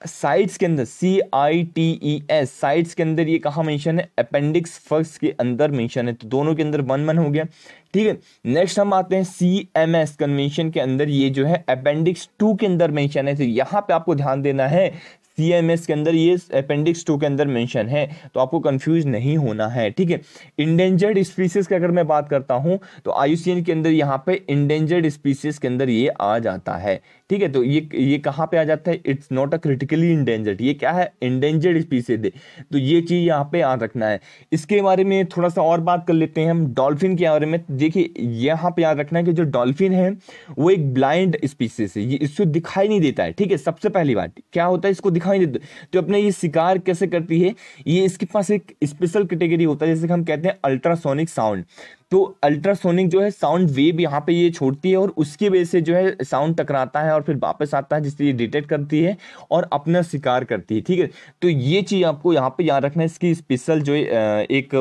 [SPEAKER 1] साइट्स के अंदर C I T E S sites के अंदर ये कहा मेंशन है? अपेंडिक्स फ़र्स्ट के अंदर मेंशन है। तो दोनों के अंदर वन वन हो गया। ठीक है? नेक्स्ट हम आते हैं सी एम एस कन्वेंशन के अंदर, ये जो है अपेंडिक्स टू के अंदर मेंशन है। तो यहाँ पे आपको ध्यान देना है सी एम एस के अंदर ये अपेंडिक्स टू के अंदर मेंशन है तो आपको कंफ्यूज नहीं होना है, ठीक है? इंडेंजर्ड स्पीसीज की अगर मैं बात करता हूँ तो आयुसीएन के अंदर यहाँ पे इंडेंजर्ड स्पीसीज के अंदर ये आ जाता है ठीक है तो ये ये कहाँ पे आ जाता है? It's not a critically endangered ये क्या है? इंडेंजर्ड स्पीसीज है। तो ये चीज़ यहाँ पे याद रखना है। इसके बारे में थोड़ा सा और बात कर लेते हैं हम डॉल्फिन के बारे में। देखिए, यहाँ पे याद रखना है कि जो डॉल्फिन है, वो एक ब्लाइंड स्पीसीज है। ये इसको दिखाई नहीं देता है। ठीक है, सबसे पहली बात, क्या होता है? इसको दिखाई नहीं देता। तो अपने ये शिकार कैसे करती है? ये इसके पास एक स्पेशल कैटेगरी होता है, जैसे हम कहते हैं अल्ट्रासोनिक साउंड तो अल्ट्रासोनिक जो है साउंड वेव यहाँ पे ये छोड़ती है और उसकी वजह से जो है साउंड टकराता है और फिर वापस आता है, जिससे ये डिटेक्ट करती है और अपना शिकार करती है, ठीक है? तो ये चीज़ आपको यहाँ पे याद रखना है, इसकी स्पेशल जो एक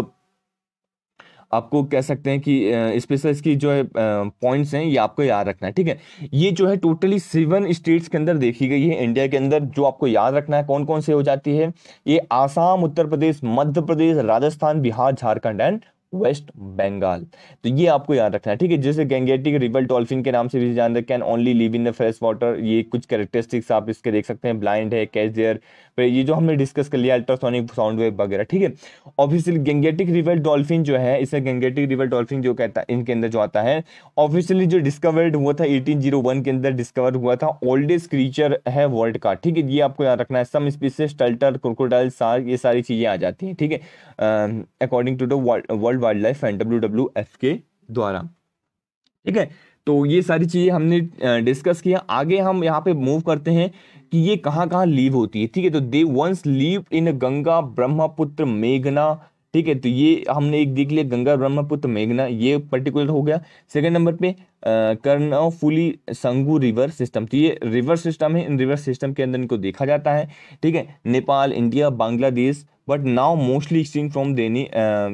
[SPEAKER 1] आपको कह सकते हैं कि स्पेशल इसकी जो है पॉइंट्स हैं, ये आपको याद रखना है, ठीक है? ये जो है टोटली सेवन स्टेट्स के अंदर देखी गई है, इंडिया के अंदर, जो आपको याद रखना है कौन कौन से हो जाती है। ये आसाम, उत्तर प्रदेश, मध्य प्रदेश, राजस्थान, बिहार, झारखंड एंड वेस्ट बंगाल। तो ये आपको याद रखना है, ठीक है? जैसे गैंगेटिक रिवर डॉल्फिन के नाम से भी जानते can only live in the fresh water ये कुछ कैरेक्टरिस्टिक्स आप इसके देख सकते हैं ब्लाइंड है कैच देयर ये जो हमने डिस्कस कर लिया अल्ट्रासोनिक साउंड वेव वगैरह, ठीक है? ऑब्वियसली गैंगेटिक रिबल डॉल्फिन जो है, इसे गैंगेटिक रिबल डॉल्फिन जो कहता है इनके अंदर जो आता है ऑब्वियसली जो डिस्कवर्ड हुआ था एटीन के अंदर डिस्कवर हुआ था ओल्डेस्ट क्रीचर है वर्ल्ड का, ठीक है? ये आपको याद रखना है सम स्पीसीज टल्टर क्रोकोडाइल सार ये सारी चीज़ें आ जाती हैं, ठीक है? According to the world wildlife and W W F के द्वारा, ठीक है? तो ये सारी चीज़ें हमने डिस्कस किया। आगे हम यहाँ पे मूव करते हैं कि ये कहाँ कहाँ लीव होती है, ठीक है? तो they once live in Ganga Brahmaputra मेघना, ठीक है? तो ये हमने एक देख लिया, गंगा ब्रह्मपुत्र मेघना, ये पर्टिकुलर हो गया। सेकंड नंबर पे कर्णफुली संगू रिवर सिस्टम। तो ये रिवर सिस्टम है, इन रिवर सिस्टम के अंदर इनको देखा जाता है, ठीक है? Nepal, India, Bangladesh but now mostly extinct from देनी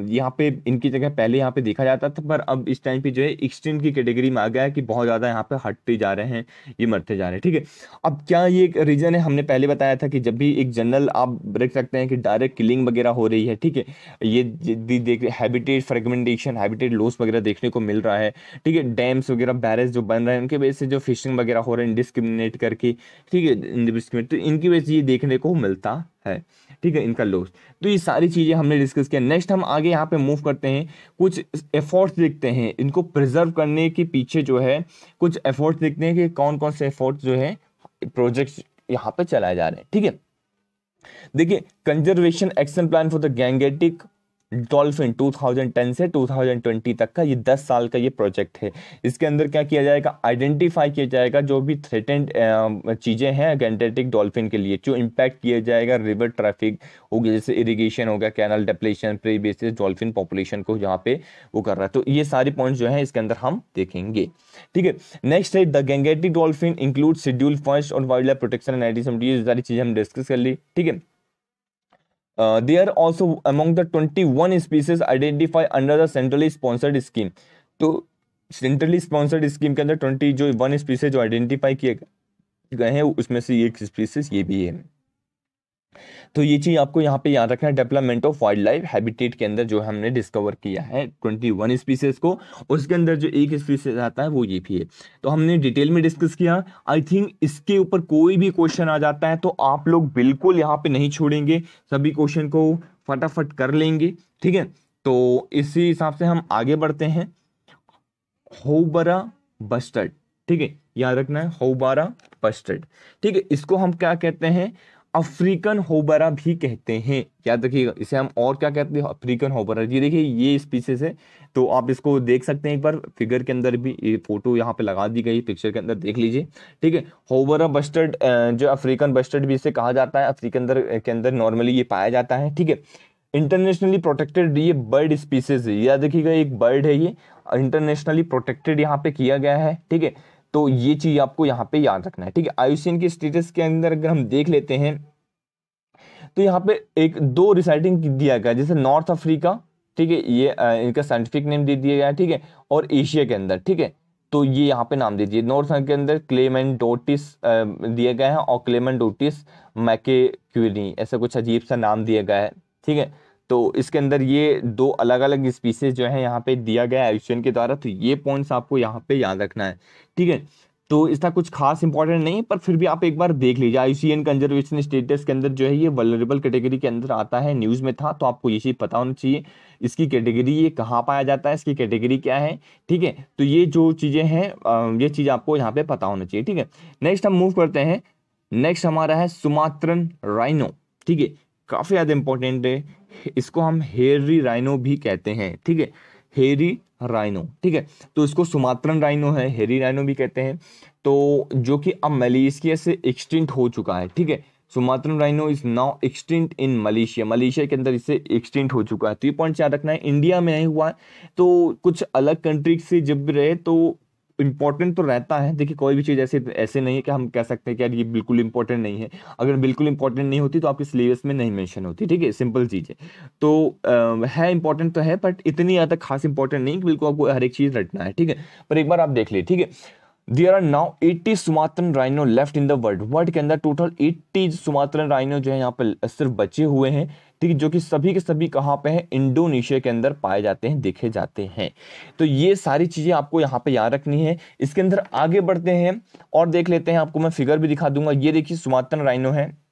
[SPEAKER 1] यहाँ पे इनकी जगह पहले यहाँ पे देखा जाता था, पर अब इस टाइम पे जो है एक्सटिंग की कैटेगरी में आ गया है कि बहुत ज़्यादा यहाँ पे हटते जा रहे हैं, ये मरते जा रहे हैं, ठीक है? अब क्या ये एक रीज़न है? हमने पहले बताया था कि जब भी एक जनरल आप देख सकते हैं कि डायरेक्ट किलिंग वगैरह हो रही है, ठीक है? ये देख हैबिटेट फ्रेगमेंटेशन हैबिटेट लॉस वगैरह देखने को मिल रहा है, ठीक है? डैम्स वगैरह बैरेज जो बन रहे हैं, उनके वजह से जो फिशिंग वगैरह हो रहे हैं डिस्क्रिमिनेट करके, ठीक है इंडिस्क्रिमिनेट तो इनकी वजह से ये देखने को मिलता है, ठीक है, इनका लॉस तो ये सारी चीज़ें हमने डिस्कस किया। नेक्स्ट हम आगे यहाँ पे मूव करते हैं। कुछ एफर्ट्स देखते हैं। इनको प्रिजर्व करने के पीछे जो है, कुछ एफर्ट्स देखते हैं कि कौन कौन से एफर्ट्स जो है प्रोजेक्ट्स यहाँ पे चलाए जा रहे हैं, ठीक है। देखिए conservation action plan for the gangetic dolphin 2010 से 2020 तक का ये 10 साल का ये प्रोजेक्ट है। इसके अंदर क्या किया जाएगा? आइडेंटिफाई किया जाएगा जो भी थ्रेटेंड चीज़ें हैं गैंडेटिक डॉल्फिन के लिए, जो इम्पैक्ट किया जाएगा रिवर ट्रैफ़िक हो गया, जैसे इरीगेशन हो गया canal depletion prey basis dolphin population को यहाँ पे वो कर रहा है। तो ये सारे पॉइंट जो है इसके अंदर हम देखेंगे। ठीक है नेक्स्ट है the gangetic dolphin include schedule first और वाइल्ड लाइफ प्रोटेक्शन एंड ये सारी चीज़ें हम डिस्कस कर ली। ठीक है they are also among the twenty one species identify under the centrally sponsored scheme तो सेंट्रली स्पॉन्सर्ड स्कीम के अंदर ट्वेंटी जो वन स्पीसीज जो आइडेंटिफाई किए गए हैं, उसमें से एक स्पीसीज ये भी है। तो ये चीज़ आपको यहाँ पे याद रखना है development of wild life habitat के अंदर जो हमने डिस्कवर किया है ट्वेंटी वन स्पीसीज को, उसके अंदर जो एक स्पीसीज आता है, वो ये भी है। तो हमने डिटेल में डिस्कस किया आई थिंक इसके ऊपर कोई भी क्वेश्चन आ जाता है तो आप लोग बिल्कुल यहाँ पे नहीं छोड़ेंगे, सभी क्वेश्चन को फटाफट कर लेंगे, ठीक है? तो इसी हिसाब से हम आगे बढ़ते हैं। होबरा बस्टर्ड, ठीक है? याद रखना है होबारा बस्टर्ड। ठीक है, इसको हम क्या कहते हैं? अफ्रीकन होबरा भी कहते हैं। याद रखिएगा, इसे हम और क्या कहते हैं? African houbara. ये देखिए, ये स्पीसीज है तो आप इसको देख सकते हैं एक बार फिगर के अंदर भी ये फ़ोटो यहाँ पे लगा दी गई पिक्चर के अंदर देख लीजिए, ठीक है? होबरा बस्टर्ड जो अफ्रीकन बस्टर्ड भी इसे कहा जाता है, अफ्रीकन अंदर के अंदर नॉर्मली ये पाया जाता है, ठीक है? इंटरनेशनली प्रोटेक्टेड ये बर्ड स्पीसीज है। याद रखिएगा, एक बर्ड है ये इंटरनेशनली प्रोटेक्टेड यहाँ पे किया गया है, ठीक है? तो ये चीज़ आपको यहाँ पे याद रखना है, ठीक है? आयुषियन के स्टेटस के अंदर अगर हम देख लेते हैं तो यहाँ पे एक दो रिसाइटिंग दिया गया जैसे नॉर्थ अफ्रीका ठीक है? ये इनका साइंटिफिक नेम दे दिया गया ठीक है? और एशिया के अंदर, ठीक है? तो ये यहाँ पे नाम दे दिए। नॉर्थ के अंदर क्लेमेंटोटिस दिया गया है और क्लेमेंटोटिस मैके ऐसा कुछ अजीब सा नाम दिया गया है, ठीक है? तो इसके अंदर ये दो अलग अलग स्पीसीज जो है यहाँ पे दिया गया है आयुष्यन के द्वारा तो ये पॉइंट्स आपको यहाँ पे याद रखना है, ठीक है? तो इसका कुछ खास इंपॉर्टेंट नहीं पर फिर भी आप एक बार देख लीजिए आईसीएन कंजर्वेशन स्टेटस के अंदर जो है ये वलरेबल कैटेगरी के अंदर आता है न्यूज़ में था तो आपको ये चीज़ पता होना चाहिए, इसकी कैटेगरी ये कहाँ पाया जाता है, इसकी कैटेगरी क्या है, ठीक है? तो ये जो चीज़ें हैं ये चीज़ आपको यहाँ पे पता होना चाहिए, ठीक है? नेक्स्ट हम मूव करते हैं नेक्स्ट हमारा है सुमात्रन राइनो ठीक है? काफ़ी ज़्यादा इंपॉर्टेंट है। इसको हम हेरी राइनो भी कहते हैं, ठीक है? हेरी राइनो ठीक है? तो इसको सुमात्रन राइनो है हेरी राइनो भी कहते हैं। तो जो कि अब मलेशिया से एक्सटिंट हो चुका है, ठीक है? Sumatran rhino is now extinct in Malaysia Malaysia के अंदर इसे एक्सटिंट हो चुका है। तो ये पॉइंट याद रखना है। इंडिया में नहीं हुआ है। तो कुछ अलग कंट्री से जब भी रहे तो इंपॉर्टेंट तो रहता है। देखिए कोई भी चीज़ ऐसे ऐसे नहीं है कि हम कह सकते हैं कि यार ये बिल्कुल इंपॉर्टेंट नहीं है। अगर बिल्कुल इंपॉर्टेंट नहीं होती तो आपके सिलेबस में नहीं मेंशन होती ठीक है? सिंपल चीज़ है। तो आ, है इंपॉर्टेंट तो है बट इतनी ज़्यादा खास इंपॉर्टेंट नहीं कि बिल्कुल आपको हर एक चीज़ रटना है ठीक है? पर एक बार आप देख लीजिए ठीक है? There are now 80 Sumatran rhino left in the world world के अंदर टोटल 80 सुमात्रन राइनो जो है यहाँ पर सिर्फ़ बचे हुए हैं। ठीक है जो कि सभी के सभी कहाँ पे हैं? इंडोनेशिया के अंदर पाए जाते हैं, देखे जाते हैं। तो ये सारी चीज़ें आपको यहाँ पे याद रखनी है। इसके अंदर आगे बढ़ते हैं और देख लेते हैं, आपको मैं फिगर भी दिखा दूँगा। ये देखिए सुमात्रन राइनो है।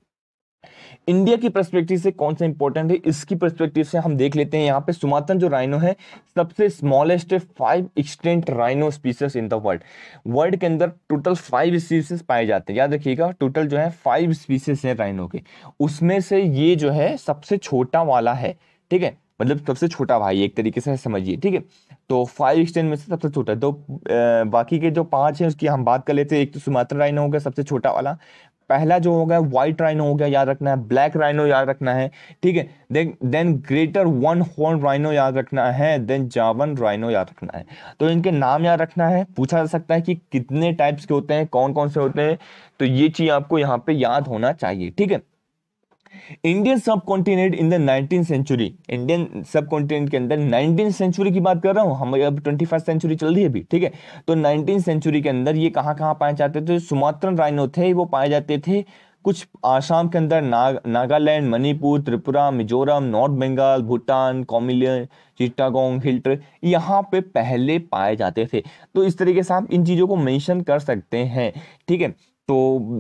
[SPEAKER 1] इंडिया की परस्पेक्टिव से कौन सा इंपॉर्टेंट है, इसकी परस्पेक्टिव से हम देख लेते हैं। यहाँ पे सुमातन जो राइनो है, सबसे smallest five extant rhino species in the world world के अंदर टोटल फाइव स्पीसीज पाए जाते हैं। याद रखिएगा टोटल जो है फाइव स्पीसीज है राइनो के। उसमें से ये जो है सबसे छोटा वाला है, ठीक है? मतलब सबसे छोटा भाई, एक तरीके से समझिए, ठीक है? तो फाइव एक्सटेंट में से सबसे छोटा तो बाकी के जो पाँच है, उसकी हम बात कर लेते हैं। एक तो सुमात्रा राइनो हो गया, सबसे छोटा वाला। पहला जो होगा व्हाइट राइनो हो गया, याद रखना है। ब्लैक राइनो याद रखना है। ठीक है? Then then greater one horn rhino याद रखना है। देन जावन राइनो याद रखना है। तो इनके नाम याद रखना है। पूछा जा सकता है कि कितने टाइप्स के होते हैं कौन कौन से होते हैं? तो ये चीज़ आपको यहाँ पे याद होना चाहिए। ठीक है? Indian subcontinent in the nineteen century Indian subcontinent के अंदर नाइनटीन सेंचुरी की बात कर रहा हूँ। हम अब ट्वेंटी फ़र्स्ट सेंचुरी चल रही है अभी, ठीक है? तो नाइनटीन सेंचुरी के अंदर ये कहाँ कहाँ पाए जाते थे? सुमात्रन राइनो थे, वो पाए जाते थे कुछ आसाम के अंदर, नाग, नागालैंड, मणिपुर, त्रिपुरा, मिजोरम, नॉर्थ बंगाल, भूटान कॉमिलियन चिट्टागोंग हिल्टर, यहाँ पे पहले पाए जाते थे। तो इस तरीके से आप इन चीज़ों को मेंशन कर सकते हैं, ठीक है? तो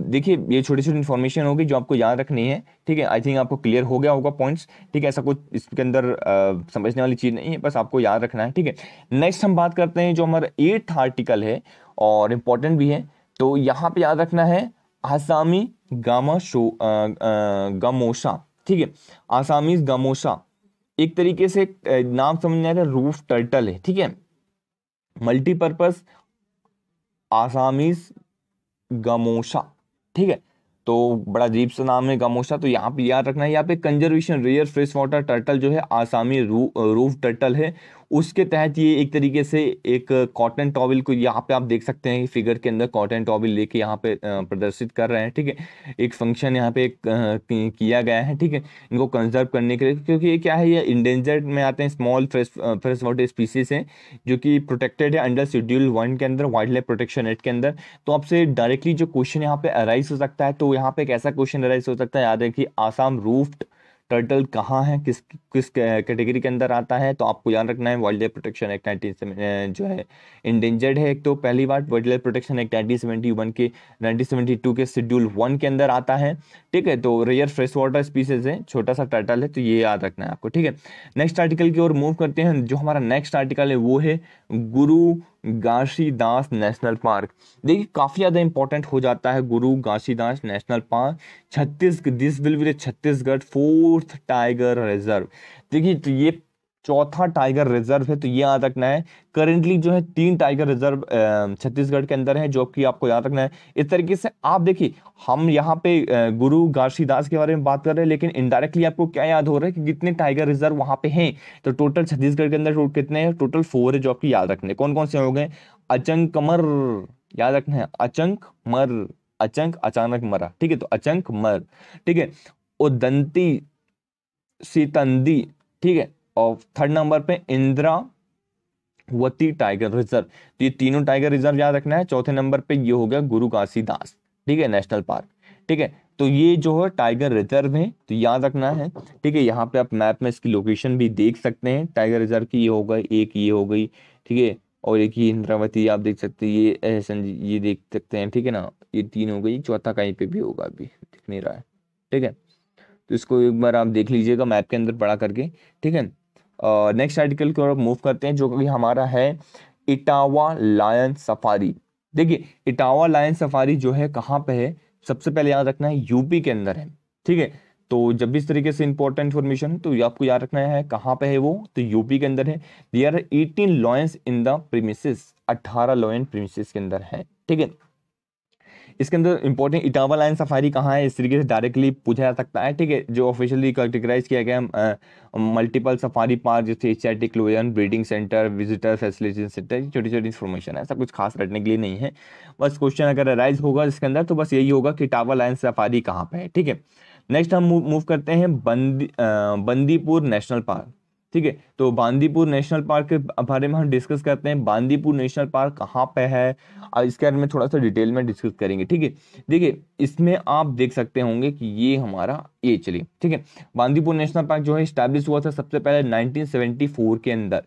[SPEAKER 1] देखिए ये छोटी छोटी इन्फॉर्मेशन होगी जो आपको याद रखनी है ठीक है? आई थिंक आपको क्लियर हो गया होगा पॉइंट्स ठीक है? ऐसा कुछ इसके अंदर आ, समझने वाली चीज़ नहीं है बस आपको याद रखना है ठीक है? नेक्स्ट हम बात करते हैं जो हमारा एट्थ आर्टिकल है और इम्पोर्टेंट भी है तो यहाँ पे याद रखना है आसामी गामा शो गमोशा ठीक है? आसामी गमोशा एक तरीके से नाम समझ आ रहा है रूफ टर्टल है ठीक है? मल्टीपर्पज आसामीज गमोशा ठीक है? तो बड़ा अजीब सा नाम है गमोशा तो यहाँ पे याद रखना है यहाँ पे conservation rare fresh water turtle जो है आसामी रू, रूफ टर्टल है उसके तहत ये एक तरीके से एक कॉटन टॉवल को यहाँ पे आप देख सकते हैं फिगर के अंदर कॉटन टॉवल लेके यहाँ पे प्रदर्शित कर रहे हैं, ठीक है? एक फ़ंक्शन यहाँ पे किया गया है, ठीक है? इनको कंजर्व करने के लिए, क्योंकि ये क्या है, ये इंडेंजर्ड में आते हैं small fresh fresh water species हैं, जो कि प्रोटेक्टेड है अंडर शेड्यूल वन के अंदर वाइल्ड लाइफ प्रोटेक्शन एक्ट के अंदर। तो आपसे डायरेक्टली जो क्वेश्चन यहाँ पे अराइज हो सकता है तो यहाँ पे एक ऐसा क्वेश्चन अराइज हो सकता है, याद है कि आसाम रूफ्ड टर्टल कहाँ है? किस किस कैटेगरी के अंदर आता है? तो आपको याद रखना है wild life protection act nineteen जो है इंडेंजर्ड है। एक तो पहली बात wildlife protection act nineteen seventy one के नाइनटीन सेवेंटी टू के शेड्यूल वन के अंदर आता है। ठीक है तो रेयर फ्रेश वाटर स्पीसीज है छोटा सा टर्टल है तो ये याद रखना है आपको। ठीक है नेक्स्ट आर्टिकल की ओर मूव करते हैं। जो हमारा नेक्स्ट आर्टिकल है, वो है गुरु घासीदास नेशनल पार्क। देखिए, काफ़ी ज़्यादा इंपॉर्टेंट हो जाता है Guru Ghasidas national park. Chhattisgarh this will be Chhattisgarh fourth tiger reserve. देखिए तो ये चौथा टाइगर रिज़र्व है तो ये याद रखना है। करेंटली जो है, तीन टाइगर रिज़र्व छत्तीसगढ़ के अंदर है, जो कि आपको याद रखना है। इस तरीके से आप देखिए, हम यहाँ पे गुरु घासीदास के बारे में बात कर रहे हैं, लेकिन इनडायरेक्टली आपको क्या याद हो रहा है कि कितने टाइगर रिज़र्व वहाँ पे हैं? तो टोटल छत्तीसगढ़ के अंदर कितने हैं? टोटल फोर है, जो आपकी याद रखने। कौन कौन से हो गए? अचंक मर, याद रखना है। अचंक मर, अचंक अचानक मरा। ठीक है तो अचंक मर। ठीक है, उदंती, सीतंदी। ठीक है और थर्ड नंबर पे इंदिरा, वती टाइगर रिज़र्व तो ये तीनों टाइगर रिज़र्व याद रखना है। चौथे नंबर पे ये हो गया गुरु घासीदास ठीक है नेशनल पार्क ठीक है तो ये जो है टाइगर रिज़र्व है तो याद रखना है। ठीक है, यहाँ पे आप मैप में इसकी लोकेशन भी देख सकते हैं। टाइगर रिज़र्व की ये हो गई, एक ये हो गई। ठीक है, और एक ही इंद्रावती आप देख सकते हैं। ये ये देख सकते हैं। ठीक है ना, ये तीन हो गई चौथा कहीं पे भी होगा अभी, दिख नहीं रहा है। ठीक है तो इसको एक बार आप देख लीजिएगा मैप के अंदर पढ़ा करके। ठीक है नेक्स्ट आर्टिकल की ओर मूव करते हैं, जो कि हमारा है इटावा लायन सफारी देखिए, इटावा लायन सफारी जो है कहाँ पे है? सबसे पहले याद रखना है यूपी के अंदर है, ठीक है? तो जब भी इस तरीके से इंपॉर्टेंट इन्फॉर्मेशन तो आपको याद रखना है कहाँ पे है वो? तो यूपी के अंदर है। There are eighteen lions in the premises अट्ठारह लॉयन प्रीमिसेस के अंदर है, ठीक है? इसके अंदर इंपॉर्टेंट इटावा लाइन सफारी कहाँ है? इस तरीके से डायरेक्टली पूछा जा सकता है, ठीक है? जो ऑफिशियली कैटेगराइज किया गया मल्टीपल सफारी पार्क जैसे Asiatic lion breeding centre visitor facility centre छोटी छोटी इन्फॉर्मेशन है। ऐसा कुछ खास रटने के लिए नहीं है। बस क्वेश्चन अगर राइज होगा इसके अंदर तो बस यही होगा कि इटावा लाइन सफारी कहाँ पर है, ठीक है? नेक्स्ट हम मूव करते हैं बंदी बंदीपुर नेशनल पार्क ठीक है? तो बांदीपुर नेशनल पार्क के बारे में हम डिस्कस करते हैं। बांदीपुर नेशनल पार्क कहाँ पे है? और इसके बारे में थोड़ा सा डिटेल में डिस्कस करेंगे, ठीक है? देखिए, इसमें आप देख सकते होंगे कि ये हमारा ये चलिए, ठीक है? बांदीपुर नेशनल पार्क जो है स्टैब्लिश हुआ था सबसे पहले 1974 के अंदर।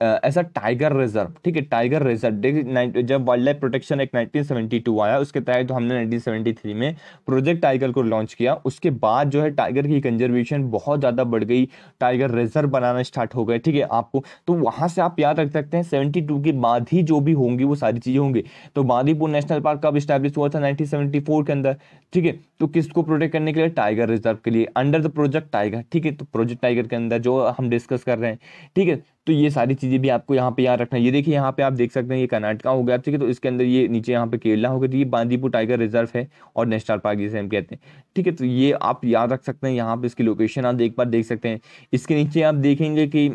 [SPEAKER 1] ऐसा टाइगर रिज़र्व ठीक है टाइगर रिज़र्व जब वाइल्ड लाइफ प्रोटेक्शन एक्ट 1972 आया, उसके तहत तो हमने 1973 में प्रोजेक्ट टाइगर को लॉन्च किया, उसके बाद जो है टाइगर की कंजर्वेशन बहुत ज़्यादा बढ़ गई टाइगर रिज़र्व बनाना स्टार्ट हो गए, ठीक है, आपको तो वहाँ से आप याद रख सकते हैं सेवेंटी के बाद ही जो भी होंगी, वो सारी चीज़ें होंगी। तो बांदीपुर नेशनल पार्क कब स्टैब्लिश हुआ था नाइनटीन के अंदर, ठीक है तो किसको प्रोटेक्ट करने के लिए? टाइगर रिज़र्व के लिए अंडर द प्रोजेक्ट टाइगर ठीक है तो प्रोजेक्ट टाइगर के अंदर जो हम डिस्कस कर रहे हैं, ठीक है तो ये सारी चीज़ें भी आपको यहाँ पे याद रखना है। ये देखिए, यहाँ पे आप देख सकते हैं, ये कर्नाटका हो गया। ठीक है तो इसके अंदर ये नीचे यहाँ पे केरला हो गया। तो ये बांदीपुर टाइगर रिज़र्व है और नेशनल पार्क जिसे हम कहते हैं। ठीक है तो ये आप याद रख सकते हैं, यहाँ पे इसकी लोकेशन आप एक बार देख सकते हैं। इसके नीचे आप देखेंगे कि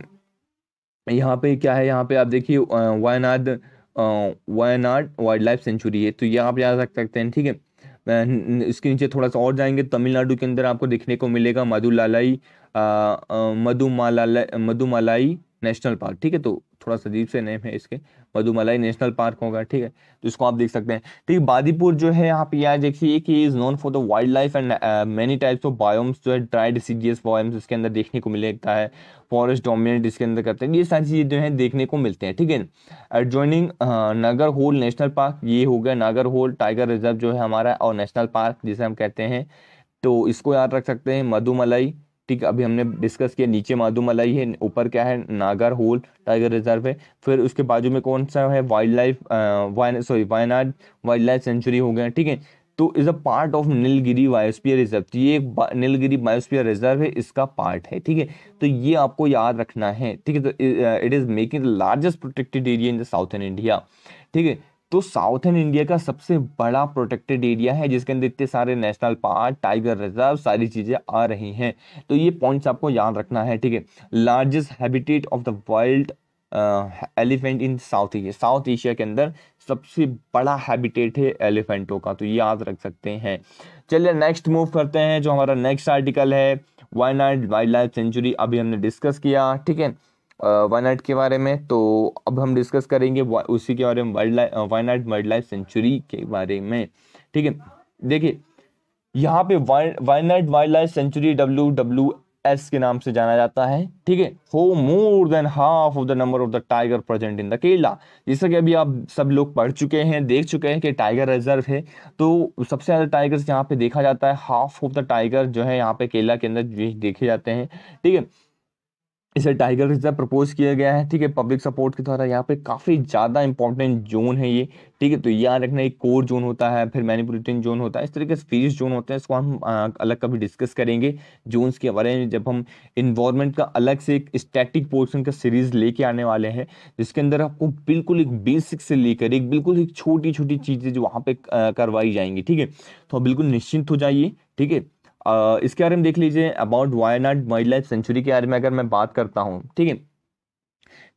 [SPEAKER 1] यहाँ पे क्या है, यहाँ पे आप देखिए Wayanad Wayanad wild life sanctuary है। तो ये आप याद रख सकते हैं, ठीक है? इसके नीचे थोड़ा सा और जाएँगे, तमिलनाडु के अंदर आपको देखने को मिलेगा मधुलालाई मधुमालाई मधुमलाई नेशनल पार्क, ठीक है? तो थोड़ा सा अजीब से नेम है इसके। मधुमलाई नेशनल पार्क होगा, ठीक है? तो इसको आप देख सकते हैं। ठीक है बादीपुर जो है, यहाँ पे यार देखिए कि is known for the wildlife and many types of biomes जो है ड्राइड सीजियस बायोम्स इसके अंदर देखने को मिलता है। फॉरेस्ट डोमिनेट इसके अंदर करते हैं। ये सारी चीज़ें जो है, देखने को मिलते हैं, ठीक है? Adjoining Nagarhole national park ये हो गया नागर होल टाइगर रिज़र्व जो है हमारा, और नेशनल पार्क जिसे हम कहते हैं। तो इसको याद रख सकते हैं, मधुमलाई ठीक, अभी हमने डिस्कस किया, नीचे माधुमलाई है, ऊपर क्या है, नागर होल टाइगर रिज़र्व है। फिर उसके बाजू में कौन सा है wildlife sorry Wayanad wildlife sanctuary हो गया, ठीक है। तो is a part of Nilgiri biosphere reserve ये नीलगिरी बायोस्फीयर रिज़र्व है, इसका पार्ट है, ठीक है। तो ये आपको याद रखना है, ठीक है। तो it is making the largest protected area in the southern India ठीक है। तो साउथर्न इंडिया का सबसे बड़ा प्रोटेक्टेड एरिया है, जिसके अंदर इतने सारे नेशनल पार्क, टाइगर रिज़र्व, सारी चीज़ें आ रही हैं। तो ये पॉइंट्स आपको याद रखना है, ठीक है? Largest habitat of the world elephant in south Asia south Asia के अंदर सबसे बड़ा हैबिटेट है एलिफेंटों का तो याद रख सकते हैं। चलिए नेक्स्ट मूव करते हैं, जो हमारा नेक्स्ट आर्टिकल है वायनाड वाइल्ड लाइफ सेंचुरी अभी हमने डिस्कस किया, ठीक है? वायनाड के बारे में तो अब हम डिस्कस करेंगे उसी के बारे में wild life Wayanad wild life sanctuary के बारे में, ठीक है? देखिए, यहाँ पे Wayanad wildlife sanctuary W W S के नाम से जाना जाता है, ठीक है? हो more than half of the number of the tiger present in the Kerala जैसा कि अभी आप सब लोग पढ़ चुके हैं, देख चुके हैं कि टाइगर रिज़र्व है तो सबसे ज़्यादा टाइगर्स यहाँ पे देखा जाता है हाफ़ ऑफ़ द टाइगर जो है यहाँ पे केरला के अंदर देखे जाते हैं, ठीक है? इसे टाइगर रिज़र्व प्रपोज किया गया है। ठीक है पब्लिक सपोर्ट के द्वारा यहाँ पे काफ़ी ज़्यादा इंपॉर्टेंट जोन है ये। ठीक है तो याद रखना, एक कोर जोन होता है, फिर मैनिपुलेटिंग जोन होता है। इस तरीके से फ़ीस जोन होते हैं, इसको हम अलग कभी डिस्कस करेंगे। जोन्स के बारे में जब हम इन्वायरमेंट का अलग से एक स्टैटिक पोर्सन का सीरीज़ लेके आने वाले हैं, जिसके अंदर आपको बिल्कुल एक बेसिक से लेकर एक बिल्कुल एक छोटी छोटी चीज़ें जो वहाँ पे करवाई जाएँगी। ठीक है तो बिल्कुल निश्चिंत हो जाइए। ठीक है इसके बारे में देख लीजिए about Wayanad wild life sanctuary के बारे में अगर मैं बात करता हूँ, ठीक है?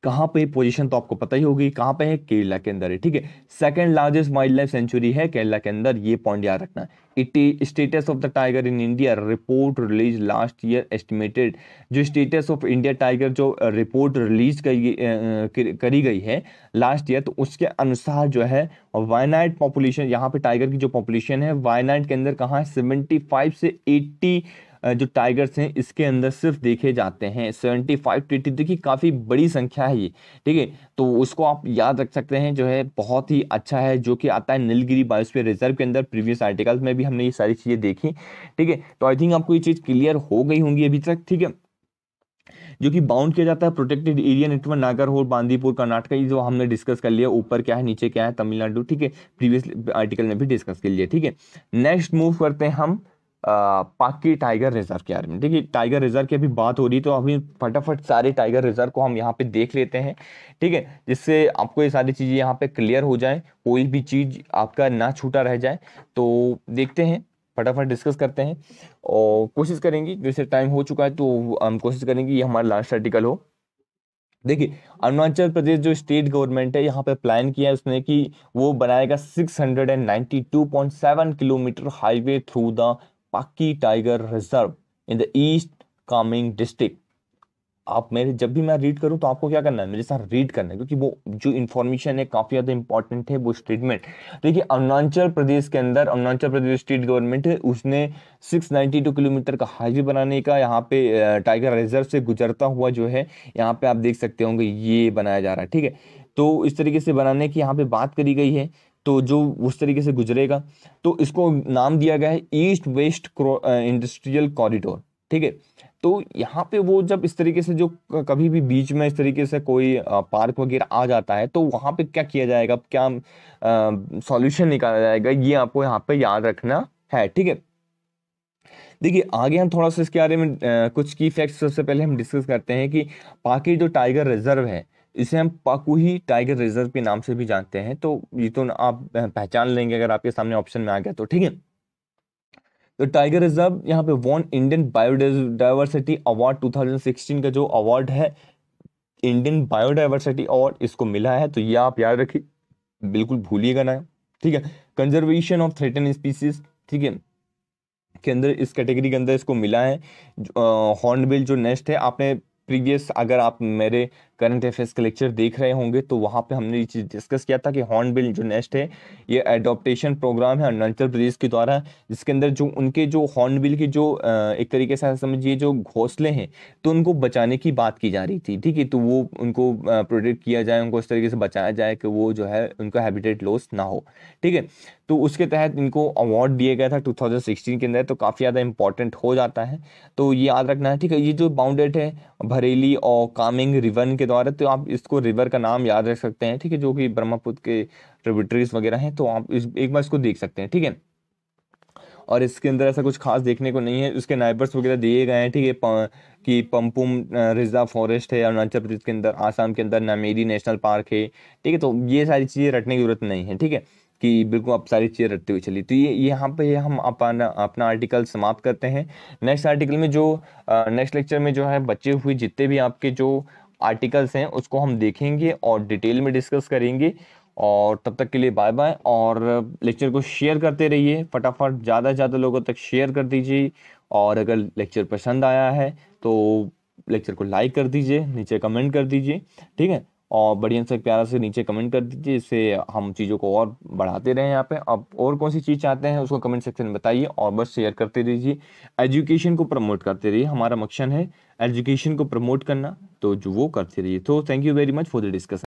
[SPEAKER 1] कहाँ पे पोजीशन तो आपको पता ही होगी, कहाँ पे है? केरला के अंदर है, ठीक है? Second largest wild life sanctuary है केरला के अंदर, ये पॉइंट याद रखना। Status of the tiger in India report release last year estimated जो स्टेटस ऑफ़ इंडिया टाइगर जो रिपोर्ट रिलीज़ करी गई है लास्ट ईयर तो उसके अनुसार जो है वायनाड पॉपुलेशन यहाँ पे टाइगर की जो पॉपुलेशन है वायनाइट के अंदर कहाँ है? सेवेंटी से एट्टी जो टाइगर्स हैं, इसके अंदर सिर्फ़ देखे जाते हैं। सेवेंटी फाइव टू देखिए, काफ़ी बड़ी संख्या है ये, ठीक है? तो उसको आप याद रख सकते हैं, जो है, बहुत ही अच्छा है, जो कि आता है नीलगिरी बायोस्फीयर रिज़र्व के अंदर प्रीवियस आर्टिकल्स में भी हमने ये सारी चीज़ें देखी, ठीक है? तो आई थिंक आपको ये चीज़ क्लियर हो गई होंगी अभी तक, ठीक है? जो कि बाउंड किया जाता है protected area network Nagarhole Bandipur, Karnataka, ये जो हमने डिस्कस कर लिया, ऊपर क्या है, नीचे क्या है, तमिलनाडु, ठीक है? प्रीवियस आर्टिकल में भी डिस्कस कर लिया, ठीक है? नेक्स्ट मूव करते हैं हम पाकी टाइगर रिज़र्व के बारे में। देखिए, टाइगर रिज़र्व की अभी बात हो रही तो अभी फटाफट सारे टाइगर रिज़र्व को हम यहाँ पे देख लेते हैं, ठीक है? जिससे आपको ये सारी चीज़ें यहाँ पे क्लियर हो जाए, कोई भी चीज़ आपका ना छूटा रह जाए। तो देखते हैं, फटाफट डिस्कस करते हैं और कोशिश करेंगे जैसे टाइम हो चुका है तो हम कोशिश करेंगे ये हमारा लास्ट आर्टिकल हो। देखिए, अरुणाचल प्रदेश जो स्टेट गवर्नमेंट है, यहाँ पे प्लान किया है उसने कि वो बनाएगा 692.7 kilometre highway through the Pakke tiger reserve in the east Kameng district. आप मेरे, जब भी मैं रीड करूँ तो आपको क्या करना है? मेरे साथ रीड करना है, क्योंकि वो जो इन्फॉर्मेशन है काफ़ी ज़्यादा इंपॉर्टेंट है, वो स्टेटमेंट देखिए, अरुणाचल प्रदेश के अंदर, अरुणाचल प्रदेश स्टेट गवर्नमेंट है, उसने 692 किलोमीटर का हाईवे बनाने का यहाँ पे टाइगर रिज़र्व से गुजरता हुआ जो है, यहाँ पे आप देख सकते होंगे, ये बनाया जा रहा है, ठीक है? तो इस तरीके से बनाने की यहाँ पे बात करी गई है। तो जो उस तरीके से गुजरेगा तो इसको नाम दिया गया है ईस्ट वेस्ट इंडस्ट्रियल कॉरिडोर ठीक है? तो यहाँ पे वो जब इस तरीके से जो कभी भी बीच में इस तरीके से कोई पार्क वगैरह आ जाता है तो वहाँ पे क्या किया जाएगा? क्या सॉल्यूशन निकाला जाएगा? ये आपको यहाँ पे याद रखना है, ठीक है? देखिए, आगे हम थोड़ा सा इसके बारे में कुछ की फैक्ट्स सबसे पहले हम डिस्कस करते हैं कि पाकि जो टाइगर रिज़र्व है इसे हम पाकुही टाइगर रिज़र्व के नाम से भी जानते हैं तो ये तो आप पहचान लेंगे अगर आपके सामने ऑप्शन में आ गया तो ठीक है? तो टाइगर रिज़र्व यहाँ पे वॉन इंडियन बायोडाइवर्सिटी अवार्ड 2016 का जो अवार्ड है, इंडियन बायोडाइवर्सिटी अवार्ड इसको मिला है तो ये आप याद रखिए, बिल्कुल भूलिएगा ना, ठीक है? कंजर्वेशन ऑफ़ थ्रेटन स्पीसीज, ठीक है? के अंदर इस कैटेगरी के अंदर इसको मिला है हॉर्नबिल जो नेस्ट है, आपने प्रीवियस अगर आप मेरे करंट अफेयर्स के लेक्चर देख रहे होंगे तो वहाँ पे हमने ये चीज़ डिस्कस किया था कि हॉर्न बिल जो नेक्स्ट है, ये एडोप्टेशन प्रोग्राम है अरुणाचल प्रदेश के द्वारा, जिसके अंदर जो उनके जो हॉर्न बिल की जो एक तरीके से समझिए जो घोंसले हैं तो उनको बचाने की बात की जा रही थी, ठीक है? तो वो उनको प्रोटेक्ट किया जाए, उनको इस तरीके से बचाया जाए कि वो जो है उनका हैबिटेट लॉस ना हो, ठीक है? तो उसके तहत इनको अवार्ड दिया गया था 2016 के अंदर तो काफ़ी ज़्यादा इंपॉर्टेंट हो जाता है। तो ये याद रखना है, ठीक है? ये जो बाउंडेड है भरेली और कामिंग रिवन के द्वारा तो आप इसको रिवर का नाम याद रख सकते हैं, ठीक है, जो कि ब्रह्मपुत्र के ट्रिब्यूटरीज वगैरह हैं तो आप इस, एक बार इसको देख सकते हैं, ठीक है? और इसके अंदर ऐसा कुछ खास देखने को नहीं है उसके नाइबर्स वगैरह दिए गए हैं, ठीक है कि पंपुम रिज़र्व फॉरेस्ट है अरुणाचल प्रदेश के अंदर आसाम के अंदर नामेरी नेशनल पार्क है, ठीक है तो ये सारी चीज़ें रटने की ज़रूरत नहीं है, ठीक है, कि बिल्कुल आप सारी चीज़ें रखते हुए चलिए। तो ये यहाँ पे हम अपना अपना आर्टिकल समाप्त करते हैं। नेक्स्ट आर्टिकल में जो नेक्स्ट लेक्चर में जो है बचे हुए जितने भी आपके जो आर्टिकल्स हैं, उसको हम देखेंगे और डिटेल में डिस्कस करेंगे। और तब तक के लिए बाय बाय और लेक्चर को शेयर करते रहिए। फटाफट ज़्यादा से ज़्यादा लोगों तक शेयर कर दीजिए। और अगर लेक्चर पसंद आया है तो लेक्चर को लाइक कर दीजिए, नीचे कमेंट कर दीजिए। ठीक है? और बढ़िया से प्यारा से नीचे कमेंट कर दीजिए, इससे हम चीज़ों को और बढ़ाते रहें यहाँ पे। अब और कौन सी चीज़ चाहते हैं, उसको कमेंट सेक्शन में बताइए और बस शेयर करते रहिए। एजुकेशन को प्रमोट करते रहिए, हमारा मक्शन है एजुकेशन को प्रमोट करना तो जो वो करते रहिए। तो thank you very much for the discussion